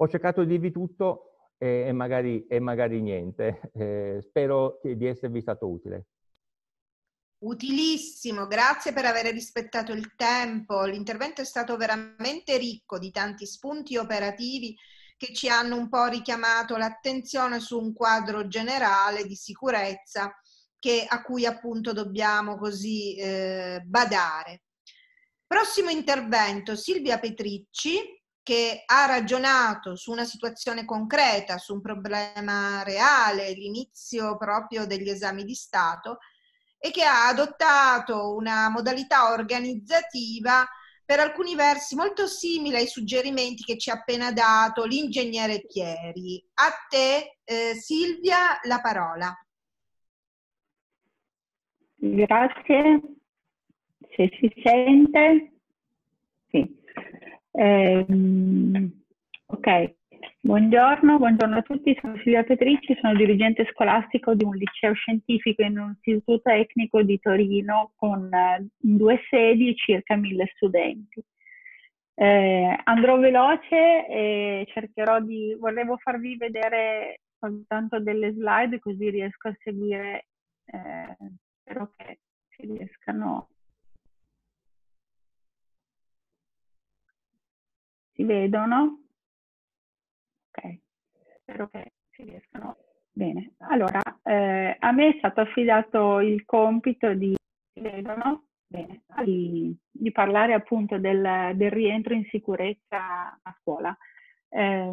Ho cercato di dirvi tutto e, magari, e magari niente. Eh, spero di esservi stato utile. Utilissimo, grazie per aver rispettato il tempo. L'intervento è stato veramente ricco di tanti spunti operativi che ci hanno un po' richiamato l'attenzione su un quadro generale di sicurezza che, a cui appunto dobbiamo così eh, badare. Prossimo intervento, Silvia Petricci, che ha ragionato su una situazione concreta, su un problema reale, l'inizio proprio degli esami di Stato e che ha adottato una modalità organizzativa per alcuni versi molto simile ai suggerimenti che ci ha appena dato l'ingegnere Pieri. A te, eh, Silvia, la parola. Grazie. Se si sente? Eh, ok, Buongiorno, buongiorno a tutti, sono Silvia Petricci, sono dirigente scolastico di un liceo scientifico in un istituto tecnico di Torino con eh, due sedi e circa mille studenti. Eh, andrò veloce e cercherò di, volevo farvi vedere soltanto delle slide così riesco a seguire, eh, spero che si riescano. Si vedono? Ok, spero che si riescano. Bene, allora, eh, a me è stato affidato il compito di, vedono? Bene, di, di parlare appunto del, del, rientro in sicurezza a scuola. Eh,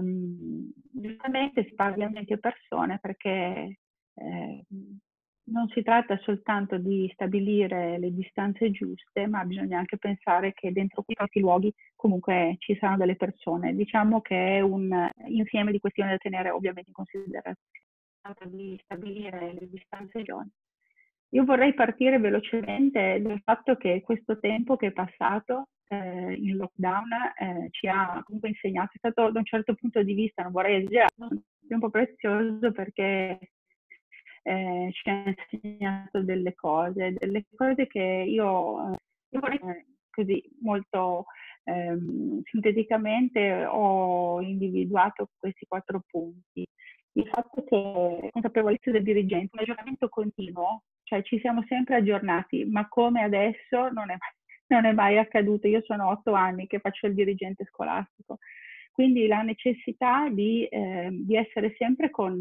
giustamente si parla di persone perché eh, non si tratta soltanto di stabilire le distanze giuste, ma bisogna anche pensare che dentro questi luoghi comunque ci saranno delle persone. Diciamo che è un insieme di questioni da tenere ovviamente in considerazione di stabilire le distanze giuste. Io vorrei partire velocemente dal fatto che questo tempo che è passato eh, in lockdown eh, ci ha comunque insegnato, è stato da un certo punto di vista, non vorrei esagerare, un tempo prezioso perché eh, ci ha insegnato delle cose, delle cose che io, io vorrei così molto ehm, sinteticamente ho individuato questi quattro punti. Il fatto che consapevolezza del dirigente, un aggiornamento continuo, cioè ci siamo sempre aggiornati, ma come adesso non è, non è mai accaduto. Io sono otto anni che faccio il dirigente scolastico, quindi la necessità di, eh, di essere sempre con,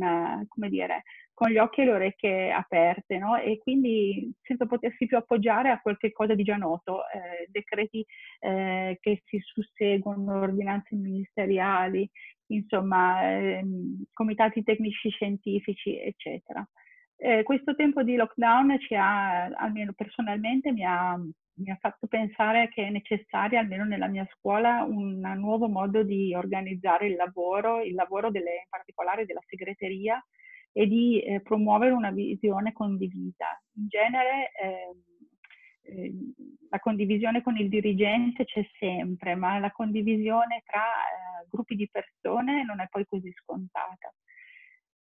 dire, con gli occhi e le orecchie aperte, no? E quindi senza potersi più appoggiare a qualche cosa di già noto, eh, decreti eh, che si susseguono, ordinanze ministeriali, insomma, ehm, comitati tecnici scientifici, eccetera. Eh, questo tempo di lockdown ci ha, almeno personalmente, mi ha, mi ha fatto pensare che è necessario, almeno nella mia scuola, un nuovo modo di organizzare il lavoro, il lavoro delle, in particolare della segreteria, e di eh, promuovere una visione condivisa. In genere eh, la condivisione con il dirigente c'è sempre, ma la condivisione tra eh, gruppi di persone non è poi così scontata.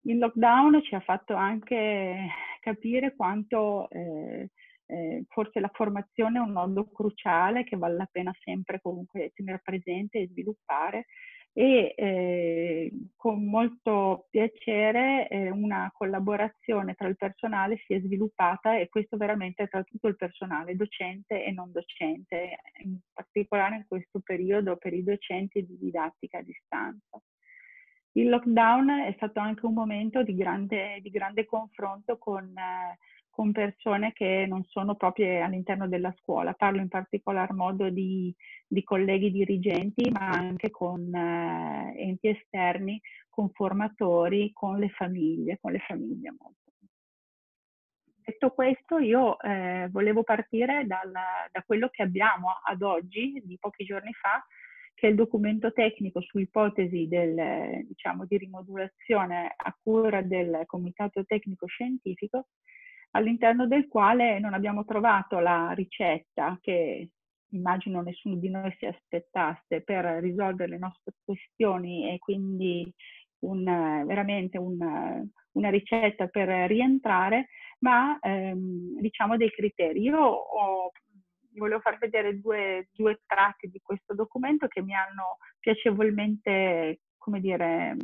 Il lockdown ci ha fatto anche capire quanto eh, eh, forse la formazione è un nodo cruciale che vale la pena sempre comunque tenere presente e sviluppare e eh, con molto piacere eh, una collaborazione tra il personale si è sviluppata e questo veramente tra tutto il personale, docente e non docente, in particolare in questo periodo per i docenti di didattica a distanza. Il lockdown è stato anche un momento di grande, di grande confronto con, eh, con, persone che non sono proprie all'interno della scuola. Parlo in particolar modo di, di colleghi dirigenti, ma anche con eh, enti esterni, con formatori, con le famiglie, con le famiglie molto. Detto questo, io eh, volevo partire dal, da quello che abbiamo ad oggi, di pochi giorni fa, che è il documento tecnico su ipotesi del, diciamo, di rimodulazione a cura del Comitato Tecnico Scientifico, all'interno del quale non abbiamo trovato la ricetta che immagino nessuno di noi si aspettasse per risolvere le nostre questioni e quindi un, veramente un, una ricetta per rientrare, ma ehm, diciamo dei criteri. Io ho volevo far vedere due, due tratti di questo documento che mi hanno piacevolmente, come dire,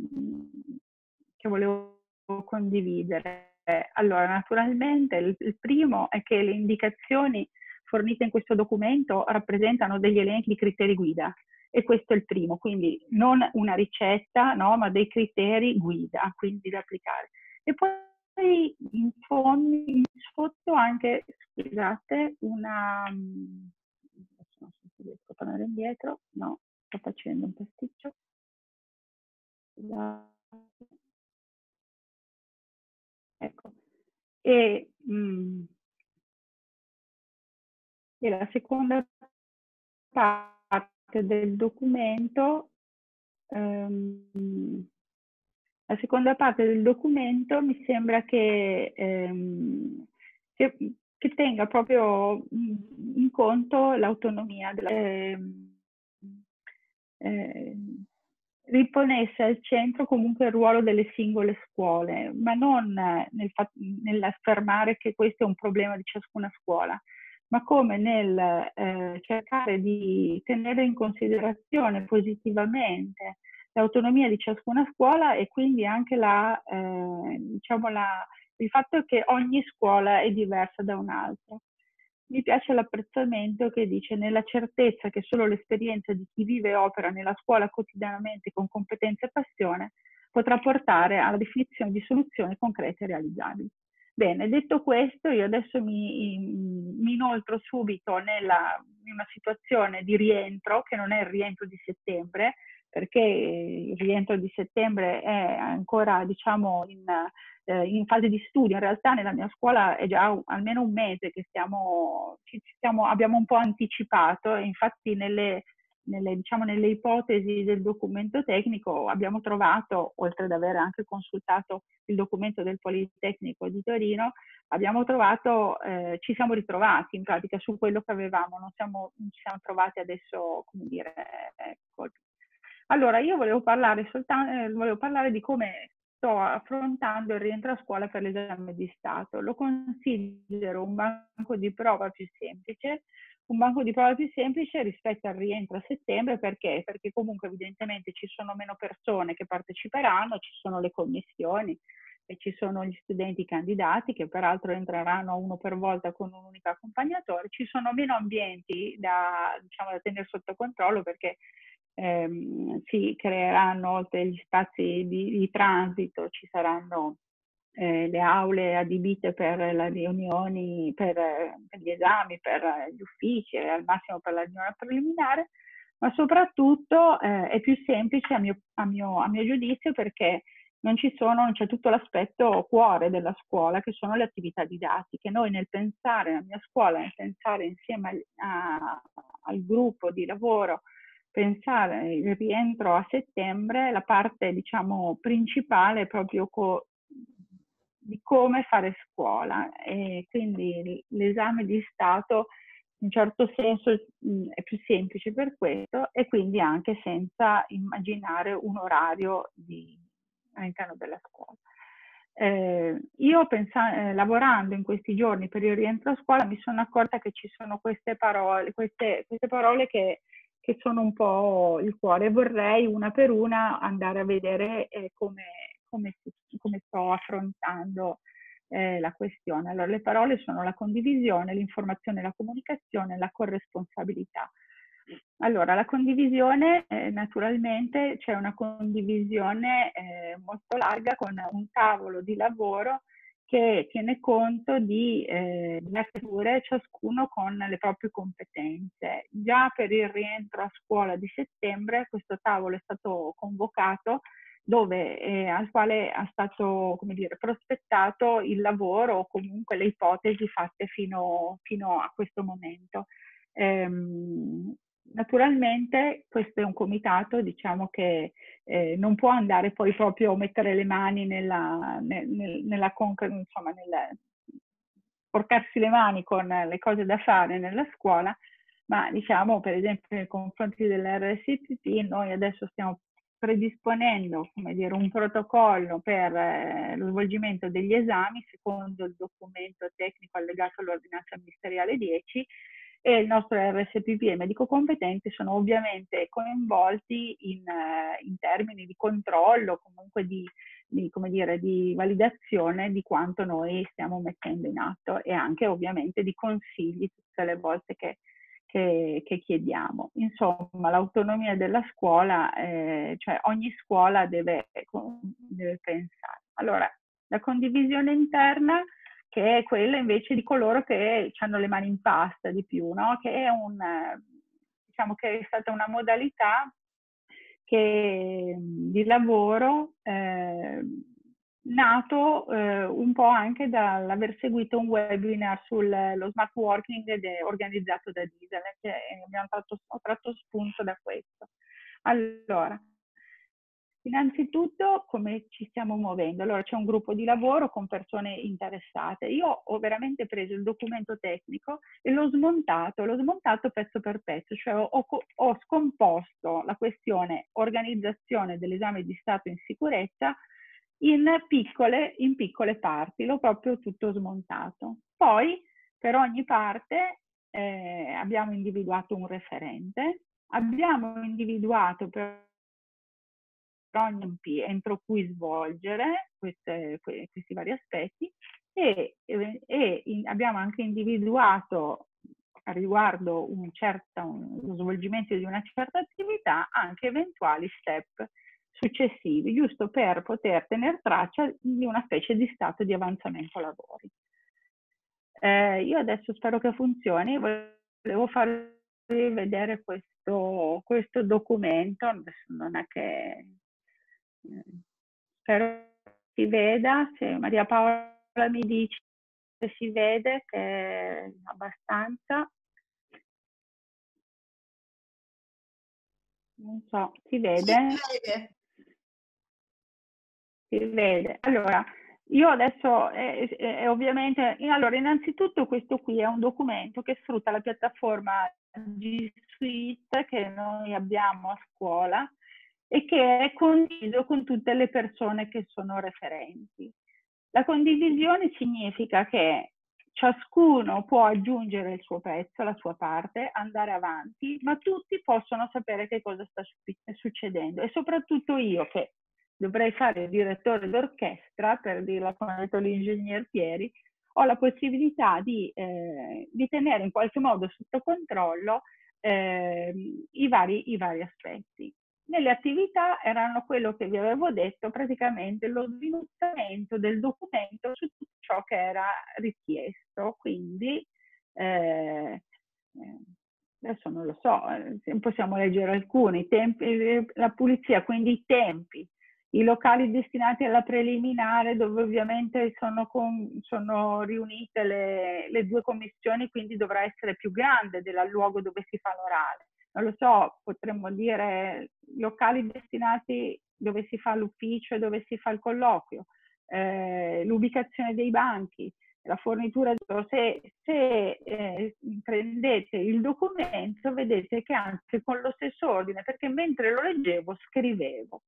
che volevo condividere. Allora, naturalmente, il, il primo è che le indicazioni fornite in questo documento rappresentano degli elenchi di criteri guida e questo è il primo, quindi non una ricetta, no, ma dei criteri guida, quindi da applicare. E poi in, fondo, in sotto anche, scusate, una... Adesso non so se riesco a tornare indietro, no, sto facendo un pasticcio. Ecco. E, mm, e la seconda parte del documento um, la seconda parte del documento mi sembra che, ehm, che, che tenga proprio in conto l'autonomia della, eh, eh, riponesse al centro comunque il ruolo delle singole scuole, ma non nel nell'affermare che questo è un problema di ciascuna scuola, ma come nel eh, cercare di tenere in considerazione positivamente l'autonomia di ciascuna scuola e quindi anche la, eh, diciamo la, il fatto che ogni scuola è diversa da un'altra. Mi piace l'apprezzamento che dice nella certezza che solo l'esperienza di chi vive e opera nella scuola quotidianamente con competenza e passione potrà portare alla definizione di soluzioni concrete e realizzabili. Bene, detto questo, io adesso mi, mi inoltro subito nella, in una situazione di rientro, che non è il rientro di settembre, perché il rientro di settembre è ancora diciamo, in, eh, in, fase di studio. In realtà nella mia scuola è già almeno un mese che stiamo, stiamo, abbiamo un po' anticipato e infatti nelle, nelle, diciamo, nelle ipotesi del documento tecnico abbiamo trovato, oltre ad aver anche consultato il documento del Politecnico di Torino, abbiamo trovato, eh, ci siamo ritrovati in pratica su quello che avevamo, non, siamo, ci siamo trovati adesso, come dire, ecco, allora, io volevo parlare, soltanto, eh, volevo parlare di come sto affrontando il rientro a scuola per l'esame di Stato. Lo considero un banco di prova più semplice, un banco di prova più semplice rispetto al rientro a settembre perché? Perché comunque evidentemente ci sono meno persone che parteciperanno, ci sono le commissioni e ci sono gli studenti candidati che peraltro entreranno uno per volta con un unico accompagnatore, ci sono meno ambienti da, diciamo, da tenere sotto controllo perché ehm, si creeranno oltre gli spazi di, di transito, ci saranno eh, le aule adibite per le riunioni, per, per, gli esami, per gli uffici e al massimo per la riunione preliminare, ma soprattutto eh, è più semplice a mio, a, mio, a mio, giudizio perché non ci sono, non c'è tutto l'aspetto cuore della scuola che sono le attività didattiche. Noi nel pensare, nella mia scuola, nel pensare insieme a, a, al gruppo di lavoro pensare il rientro a settembre, la parte diciamo principale è proprio co- di come fare scuola e quindi l'esame di Stato in certo senso mh, è più semplice per questo e quindi anche senza immaginare un orario di, all'interno della scuola. Eh, io pensa- eh, lavorando in questi giorni per il rientro a scuola mi sono accorta che ci sono queste parole, queste, queste parole che, che, sono un po' il cuore. Vorrei una per una andare a vedere eh, come, come, come, sto affrontando eh, la questione. Allora, le parole sono la condivisione, l'informazione, la comunicazione, la corresponsabilità. Allora, la condivisione, eh, naturalmente c'è una condivisione eh, molto larga con un tavolo di lavoro che tiene conto di eh, letture, ciascuno con le proprie competenze. Già per il rientro a scuola di settembre questo tavolo è stato convocato dove, eh, al quale è stato come dire, prospettato il lavoro o comunque le ipotesi fatte fino, fino a questo momento. Ehm, naturalmente questo è un comitato diciamo, che eh, non può andare poi proprio a mettere le mani nella, nel, nella insomma, nel, porcarsi le mani con le cose da fare nella scuola, ma diciamo per esempio nei confronti dell'RSPP noi adesso stiamo predisponendo dire, un protocollo per eh, lo svolgimento degli esami secondo il documento tecnico allegato all'ordinanza ministeriale 10 e il nostro RSPP e medico competente sono ovviamente coinvolti in, eh, in termini di controllo, comunque di, di, dire, di, validazione di quanto noi stiamo mettendo in atto e anche ovviamente di consigli tutte le volte che, che, che chiediamo. Insomma, l'autonomia della scuola, eh, cioè ogni scuola deve, deve pensare. Allora, la condivisione interna che è quella invece di coloro che hanno le mani in pasta di più, no? che è un, diciamo che è stata una modalità che, di lavoro eh, nato eh, un po' anche dall'aver seguito un webinar sullo smart working organizzato da Diesel, che abbiamo tratto, ho tratto spunto da questo. Allora, Innanzitutto come ci stiamo muovendo? Allora c'è un gruppo di lavoro con persone interessate. Io ho veramente preso il documento tecnico e l'ho smontato, l'ho smontato pezzo per pezzo, cioè ho, ho scomposto la questione organizzazione dell'esame di Stato in sicurezza in piccole, in piccole parti, l'ho proprio tutto smontato. Poi per ogni parte eh, abbiamo individuato un referente, abbiamo individuato per ogni entro cui svolgere queste, questi vari aspetti e, e in, abbiamo anche individuato riguardo un certo, un, lo svolgimento di una certa attività anche eventuali step successivi, giusto per poter tenere traccia di una specie di stato di avanzamento lavori. Eh, io adesso spero che funzioni, volevo farvi vedere questo, questo documento, non è che spero si veda, se Maria Paola mi dice se si vede che è abbastanza. Non so, si vede? Si vede. Si vede. Allora, io adesso, eh, eh, ovviamente, allora innanzitutto questo qui è un documento che sfrutta la piattaforma G Suite che noi abbiamo a scuola e che è condiviso con tutte le persone che sono referenti. La condivisione significa che ciascuno può aggiungere il suo pezzo, la sua parte, andare avanti, ma tutti possono sapere che cosa sta succedendo e soprattutto io che dovrei fare il direttore d'orchestra, per dirla come ha detto l'ingegner Pieri, ho la possibilità di, eh, di, tenere in qualche modo sotto controllo eh, i, vari, i vari aspetti. Nelle attività erano quello che vi avevo detto, praticamente lo sviluppo del documento su tutto ciò che era richiesto. Quindi, eh, eh adesso non lo so, eh, possiamo leggere alcuni, tempi, eh, la pulizia, quindi i tempi, i locali destinati alla preliminare dove ovviamente sono, con, sono riunite le, le, due commissioni, quindi dovrà essere più grande del luogo dove si fa l'orale non lo so, potremmo dire locali destinati dove si fa l'ufficio e dove si fa il colloquio, eh, l'ubicazione dei banchi, la fornitura, se, se eh, prendete il documento vedete che anche con lo stesso ordine, perché mentre lo leggevo scrivevo,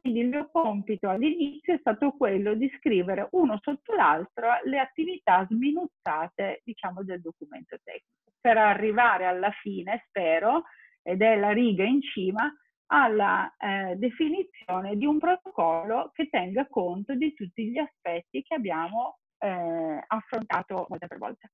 quindi il mio compito all'inizio è stato quello di scrivere uno sotto l'altro le attività sminuzzate, diciamo, del documento tecnico, per arrivare alla fine, spero, ed è la riga in cima, alla eh, definizione di un protocollo che tenga conto di tutti gli aspetti che abbiamo eh, affrontato volta per volta.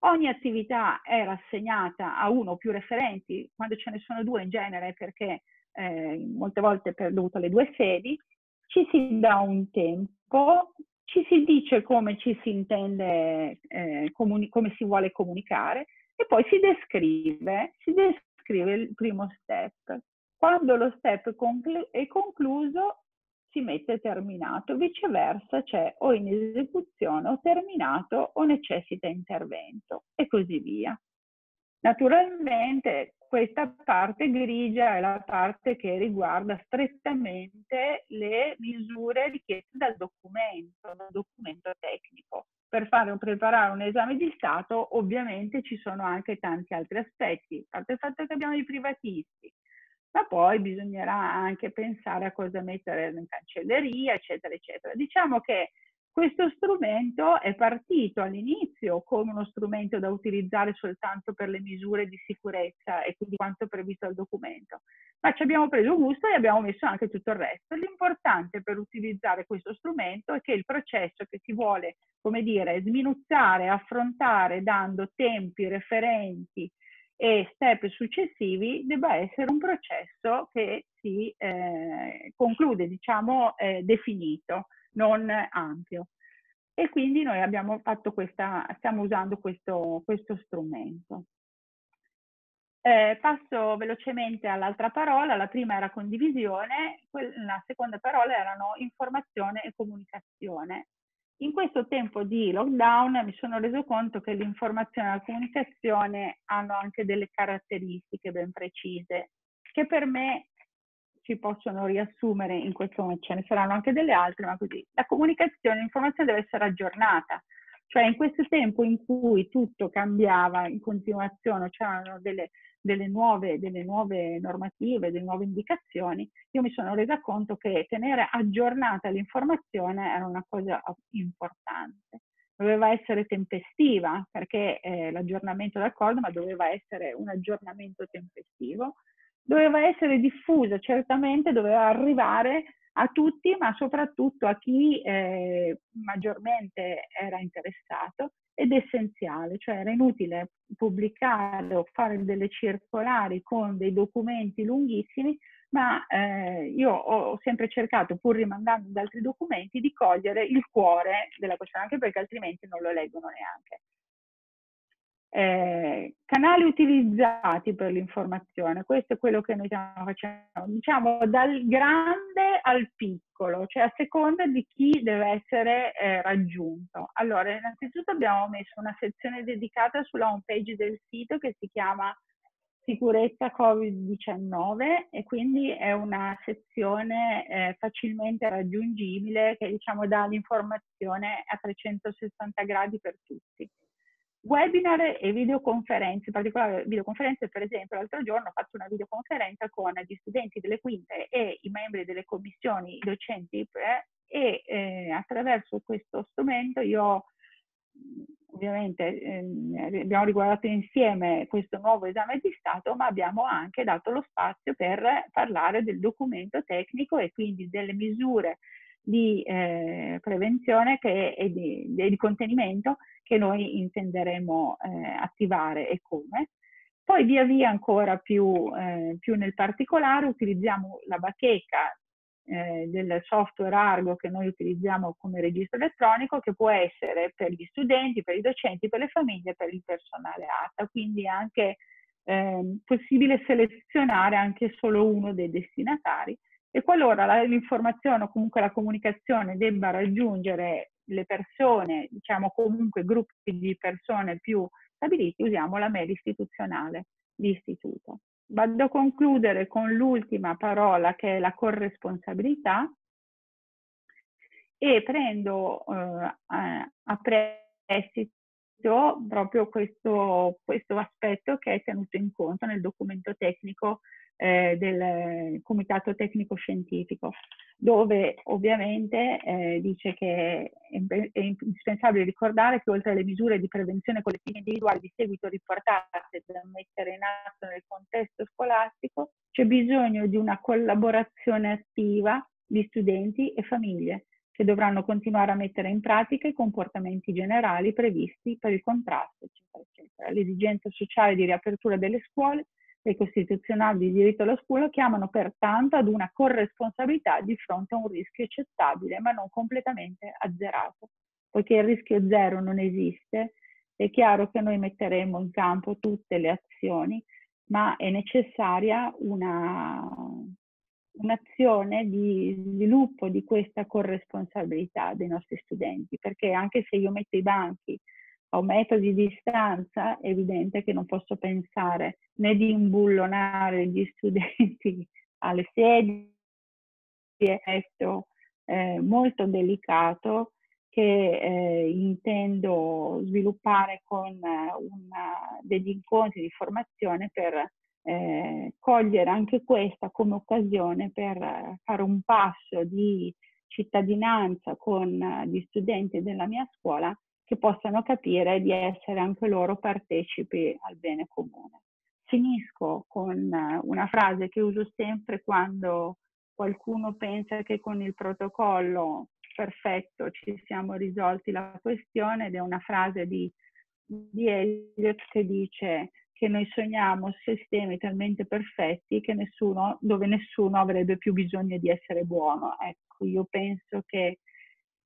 Ogni attività è rassegnata a uno o più referenti, quando ce ne sono due in genere perché eh, molte volte per dovuto alle due sedi, ci si dà un tempo, ci si dice come ci si intende, eh, comuni- come si vuole comunicare e poi si descrive, si descrive il primo step. Quando lo step è concluso si mette terminato, viceversa c'è o in esecuzione o terminato o necessita intervento e così via. Naturalmente questa parte grigia è la parte che riguarda strettamente le misure richieste dal documento, dal documento tecnico. Per fare, preparare un esame di Stato ovviamente ci sono anche tanti altri aspetti, a parte il fatto che abbiamo i privatisti, ma poi bisognerà anche pensare a cosa mettere in cancelleria, eccetera, eccetera. Diciamo che questo strumento è partito all'inizio come uno strumento da utilizzare soltanto per le misure di sicurezza e quindi quanto previsto dal documento, ma ci abbiamo preso gusto e abbiamo messo anche tutto il resto. L'importante per utilizzare questo strumento è che il processo che si vuole, come dire, sminuzzare, affrontare dando tempi, referenti, e step successivi debba essere un processo che si eh, conclude, diciamo, eh, definito, non ampio. E quindi noi abbiamo fatto questa, stiamo usando questo, questo strumento. Eh, passo velocemente all'altra parola, la prima era condivisione, la seconda parola erano informazione e comunicazione. In questo tempo di lockdown mi sono reso conto che l'informazione e la comunicazione hanno anche delle caratteristiche ben precise che per me si possono riassumere in questo momento, ce ne saranno anche delle altre, ma così. La comunicazione, l'informazione deve essere aggiornata, cioè in questo tempo in cui tutto cambiava in continuazione, c'erano delle delle nuove, delle nuove normative, delle nuove indicazioni, io mi sono resa conto che tenere aggiornata l'informazione era una cosa importante. Doveva essere tempestiva, perché eh, l'aggiornamento d'accordo, ma doveva essere un aggiornamento tempestivo. Doveva essere diffusa, certamente doveva arrivare a tutti, ma soprattutto a chi eh, maggiormente era interessato ed essenziale, cioè era inutile pubblicare o fare delle circolari con dei documenti lunghissimi, ma eh, io ho sempre cercato, pur rimandando ad altri documenti, di cogliere il cuore della questione, anche perché altrimenti non lo leggono neanche. Eh, canali utilizzati per l'informazione, questo è quello che noi stiamo facendo, diciamo dal grande al piccolo, cioè a seconda di chi deve essere eh, raggiunto. Allora, innanzitutto abbiamo messo una sezione dedicata sulla home page del sito che si chiama sicurezza Covid-19 e quindi è una sezione eh, facilmente raggiungibile che diciamo dà l'informazione a 360 gradi per tutti. Webinar e videoconferenze, in particolare videoconferenze, per esempio, l'altro giorno ho fatto una videoconferenza con gli studenti delle quinte e i membri delle commissioni, docenti, e eh, attraverso questo strumento io ovviamente eh, abbiamo riguardato insieme questo nuovo esame di Stato, ma abbiamo anche dato lo spazio per parlare del documento tecnico e quindi delle misure di eh, prevenzione che, e di, di contenimento che noi intenderemo eh, attivare e come. Poi via via ancora più, eh, più nel particolare utilizziamo la bacheca eh, del software Argo che noi utilizziamo come registro elettronico che può essere per gli studenti, per i docenti, per le famiglie, per il personale ATA, quindi anche eh, possibile selezionare anche solo uno dei destinatari e qualora l'informazione o comunque la comunicazione debba raggiungere le persone, diciamo comunque gruppi di persone più stabiliti, usiamo la mail istituzionale di istituto. Vado a concludere con l'ultima parola che è la corresponsabilità e prendo eh, a prestito proprio questo, questo aspetto che è tenuto in conto nel documento tecnico eh, del Comitato Tecnico Scientifico, dove ovviamente eh, dice che è, è, indispensabile ricordare che oltre alle misure di prevenzione collettiva individuali di seguito riportate da mettere in atto nel contesto scolastico, c'è bisogno di una collaborazione attiva di studenti e famiglie che dovranno continuare a mettere in pratica i comportamenti generali previsti per il contrasto, eccetera, eccetera. L'esigenza sociale di riapertura delle scuole e costituzionali di diritto alla scuola chiamano pertanto ad una corresponsabilità di fronte a un rischio accettabile ma non completamente azzerato. Poiché il rischio zero non esiste, è chiaro che noi metteremo in campo tutte le azioni, ma è necessaria una, un'azione di sviluppo di questa corresponsabilità dei nostri studenti, perché anche se io metto i banchi a un metro di distanza, è evidente che non posso pensare né di imbullonare gli studenti alle sedie, questo eh, molto delicato che eh, intendo sviluppare con eh, una, degli incontri di formazione per eh, cogliere anche questa come occasione per fare un passo di cittadinanza con gli studenti della mia scuola che possano capire di essere anche loro partecipi al bene comune. Finisco con una frase che uso sempre quando qualcuno pensa che con il protocollo perfetto ci siamo risolti la questione ed è una frase di, di Eliot che dice che noi sogniamo sistemi talmente perfetti nessuno, dove nessuno avrebbe più bisogno di essere buono. Ecco, io penso che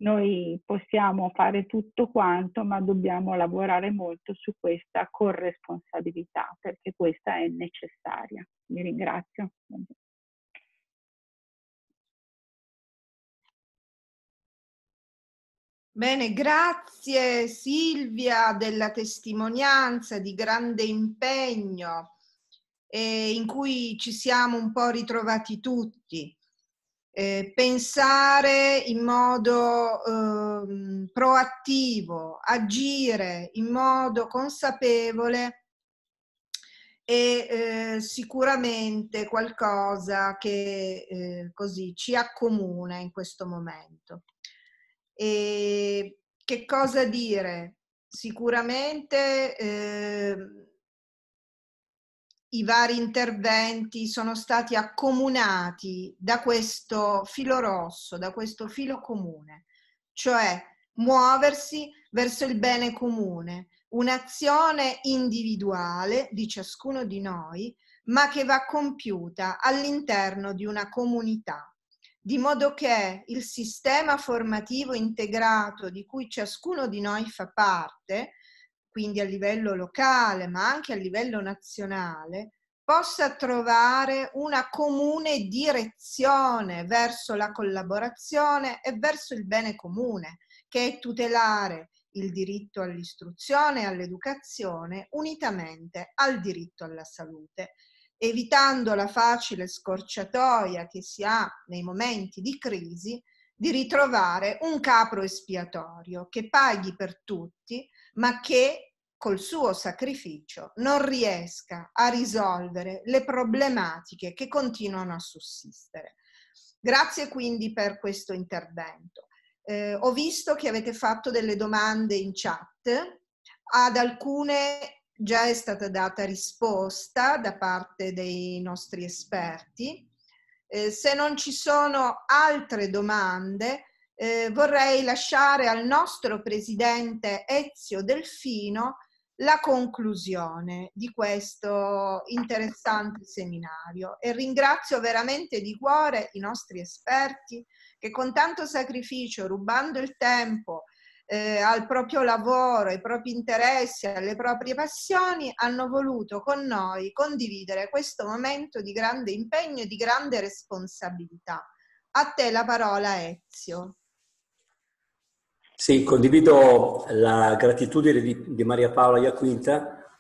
noi possiamo fare tutto quanto, ma dobbiamo lavorare molto su questa corresponsabilità, perché questa è necessaria. Vi ringrazio. Bene, grazie Silvia della testimonianza di grande impegno eh, in cui ci siamo un po' ritrovati tutti. Eh, pensare in modo eh, proattivo, agire in modo consapevole è eh, sicuramente qualcosa che eh, così ci accomuna in questo momento. E che cosa dire? Sicuramente eh, i vari interventi sono stati accomunati da questo filo rosso, da questo filo comune, cioè muoversi verso il bene comune, un'azione individuale di ciascuno di noi, ma che va compiuta all'interno di una comunità di modo che il sistema formativo integrato di cui ciascuno di noi fa parte, quindi a livello locale ma anche a livello nazionale, possa trovare una comune direzione verso la collaborazione e verso il bene comune, che è tutelare il diritto all'istruzione e all'educazione unitamente al diritto alla salute evitando la facile scorciatoia che si ha nei momenti di crisi, di ritrovare un capro espiatorio che paghi per tutti, ma che col suo sacrificio non riesca a risolvere le problematiche che continuano a sussistere. Grazie quindi per questo intervento. Eh, ho visto che avete fatto delle domande in chat, ad alcune già è stata data risposta da parte dei nostri esperti. Eh, se non ci sono altre domande, eh, vorrei lasciare al nostro presidente Ezio Delfino la conclusione di questo interessante seminario e ringrazio veramente di cuore i nostri esperti che con tanto sacrificio, rubando il tempo eh, al proprio lavoro, ai propri interessi, alle proprie passioni, hanno voluto con noi condividere questo momento di grande impegno e di grande responsabilità. A te la parola Ezio. Sì, condivido la gratitudine di, di Maria Paola Iaquinta.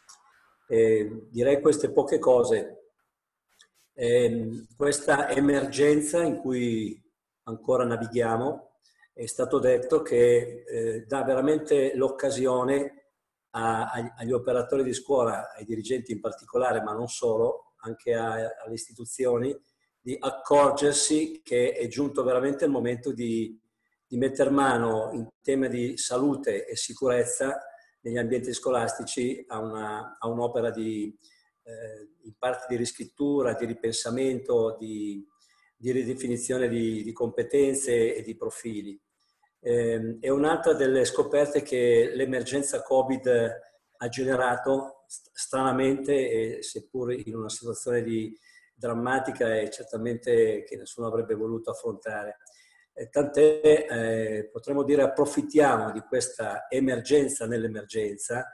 Eh, direi queste poche cose. Eh, questa emergenza in cui ancora navighiamo è stato detto che eh, dà veramente l'occasione a, agli operatori di scuola, ai dirigenti in particolare, ma non solo, anche a, alle istituzioni di accorgersi che è giunto veramente il momento di, di mettere mano in tema di salute e sicurezza negli ambienti scolastici a, una, a un'opera di, eh, in parte di riscrittura, di ripensamento, di, di ridefinizione di, di, competenze e di profili. Eh, è un'altra delle scoperte che l'emergenza Covid ha generato stranamente, seppur in una situazione di, drammatica e certamente che nessuno avrebbe voluto affrontare. Tant'è, eh, potremmo dire, approfittiamo di questa emergenza nell'emergenza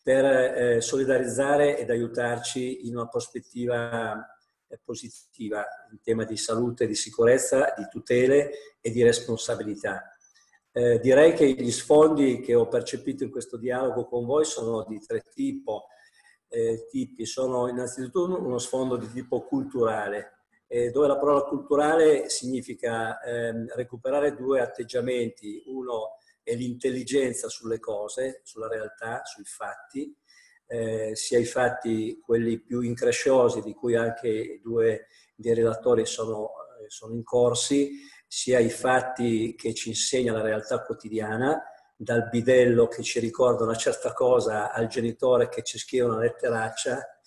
per eh, solidarizzare ed aiutarci in una prospettiva eh, positiva in tema di salute, di sicurezza, di tutele e di responsabilità. Eh, direi che gli sfondi che ho percepito in questo dialogo con voi sono di tre tipi. Eh, tipi. Sono innanzitutto uno sfondo di tipo culturale, eh, dove la parola culturale significa ehm, recuperare due atteggiamenti. Uno è l'intelligenza sulle cose, sulla realtà, sui fatti, eh, sia i fatti quelli più incresciosi, di cui anche due dei relatori sono, eh, sono in corsi, sia i fatti che ci insegna la realtà quotidiana, dal bidello che ci ricorda una certa cosa al genitore che ci scrive una letteraccia,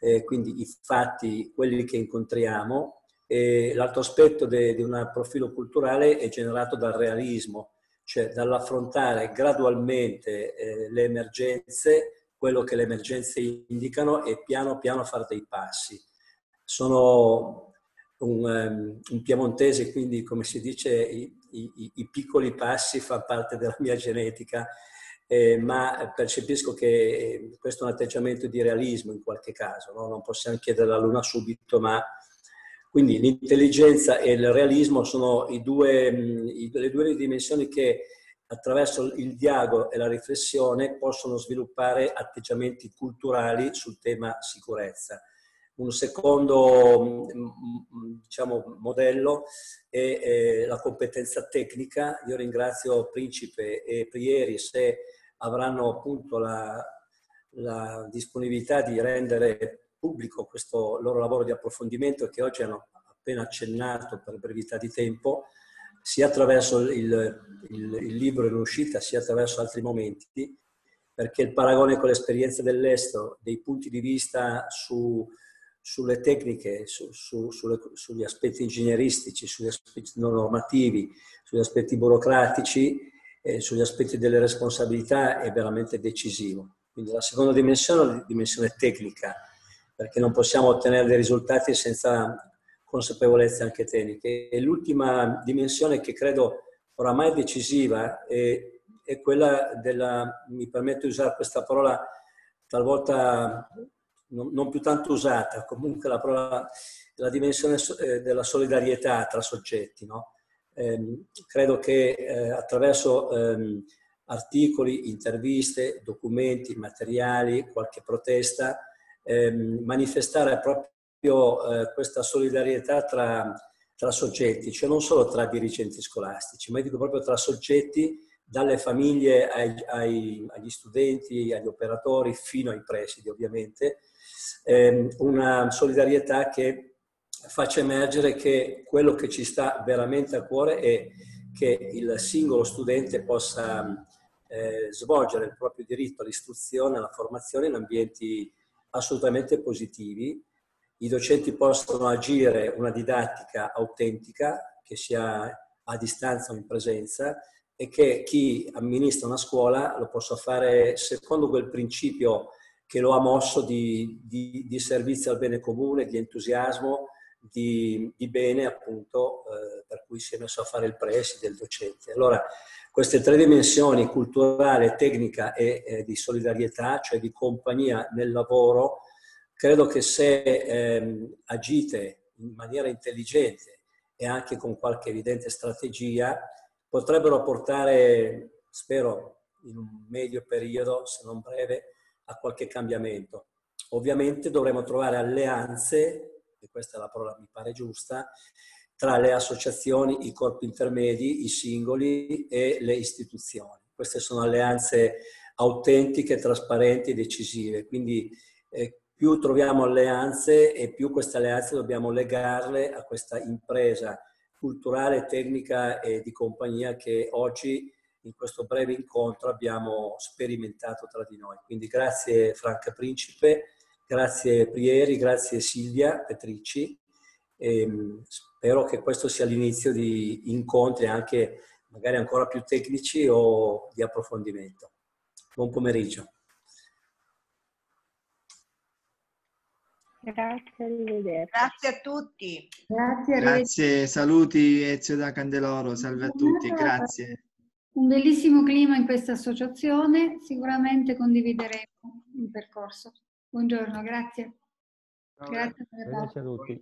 eh, quindi i fatti, quelli che incontriamo. E l'altro aspetto di un profilo culturale è generato dal realismo, cioè dall'affrontare gradualmente eh, le emergenze, quello che le emergenze indicano e piano piano fare dei passi. Sono un, um, un piemontese, quindi come si dice i, i, i piccoli passi fanno parte della mia genetica, eh, ma percepisco che questo è un atteggiamento di realismo in qualche caso, no? non possiamo chiedere la luna subito, ma quindi l'intelligenza e il realismo sono due, le due dimensioni che attraverso il dialogo e la riflessione possono sviluppare atteggiamenti culturali sul tema sicurezza. Un secondo diciamo, modello è, la competenza tecnica. Io ringrazio Principe e Prieri se avranno appunto la, la disponibilità di rendere pubblico questo loro lavoro di approfondimento che oggi hanno appena accennato per brevità di tempo, sia attraverso il, il, il libro in uscita, sia attraverso altri momenti, perché il paragone con l'esperienza dell'estero, dei punti di vista su, sulle tecniche, su, su, sulle, sugli aspetti ingegneristici, sugli aspetti normativi, sugli aspetti burocratici, eh, sugli aspetti delle responsabilità è veramente decisivo. Quindi la seconda dimensione è la dimensione tecnica, perché non possiamo ottenere dei risultati senza consapevolezze anche tecniche. E l'ultima dimensione che credo oramai decisiva è, è quella della, mi permetto di usare questa parola talvolta non, più tanto usata, comunque la, parola, la dimensione eh, della solidarietà tra soggetti. No? Eh, credo che eh, attraverso ehm, articoli, interviste, documenti, materiali, qualche protesta, ehm, manifestare proprio eh, questa solidarietà tra, tra, soggetti, cioè non solo tra dirigenti scolastici, ma dico proprio tra soggetti, dalle famiglie ai, ai, agli studenti, agli operatori, fino ai presidi ovviamente, una solidarietà che faccia emergere che quello che ci sta veramente a cuore è che il singolo studente possa eh, svolgere il proprio diritto all'istruzione, alla formazione in ambienti assolutamente positivi. I docenti possono agire una didattica autentica, che sia a distanza o in presenza, e che chi amministra una scuola lo possa fare secondo quel principio che lo ha mosso di, di, di servizio al bene comune, di entusiasmo, di, di bene appunto eh, per cui si è messo a fare il preside, il docente. Allora, queste tre dimensioni, culturale, tecnica e eh, di solidarietà, cioè di compagnia nel lavoro, credo che se ehm, agite in maniera intelligente e anche con qualche evidente strategia, potrebbero portare, spero, in un medio periodo, se non breve, a qualche cambiamento. Ovviamente dovremo trovare alleanze, e questa è la parola mi pare giusta, tra le associazioni, i corpi intermedi, i singoli e le istituzioni. Queste sono alleanze autentiche, trasparenti e decisive. Quindi eh, più troviamo alleanze e più queste alleanze dobbiamo legarle a questa impresa culturale, tecnica e di compagnia che oggi in questo breve incontro abbiamo sperimentato tra di noi. Quindi grazie Franca Principe, grazie Prieri, grazie Silvia Petrici. E spero che questo sia l'inizio di incontri anche magari ancora più tecnici o di approfondimento. Buon pomeriggio. Grazie, arrivederci. Grazie a tutti. Grazie, Grazie, saluti Ezio da Candeloro, salve a tutti, grazie. Un bellissimo clima in questa associazione, sicuramente condivideremo il percorso. Buongiorno, grazie. Grazie per la a tutti.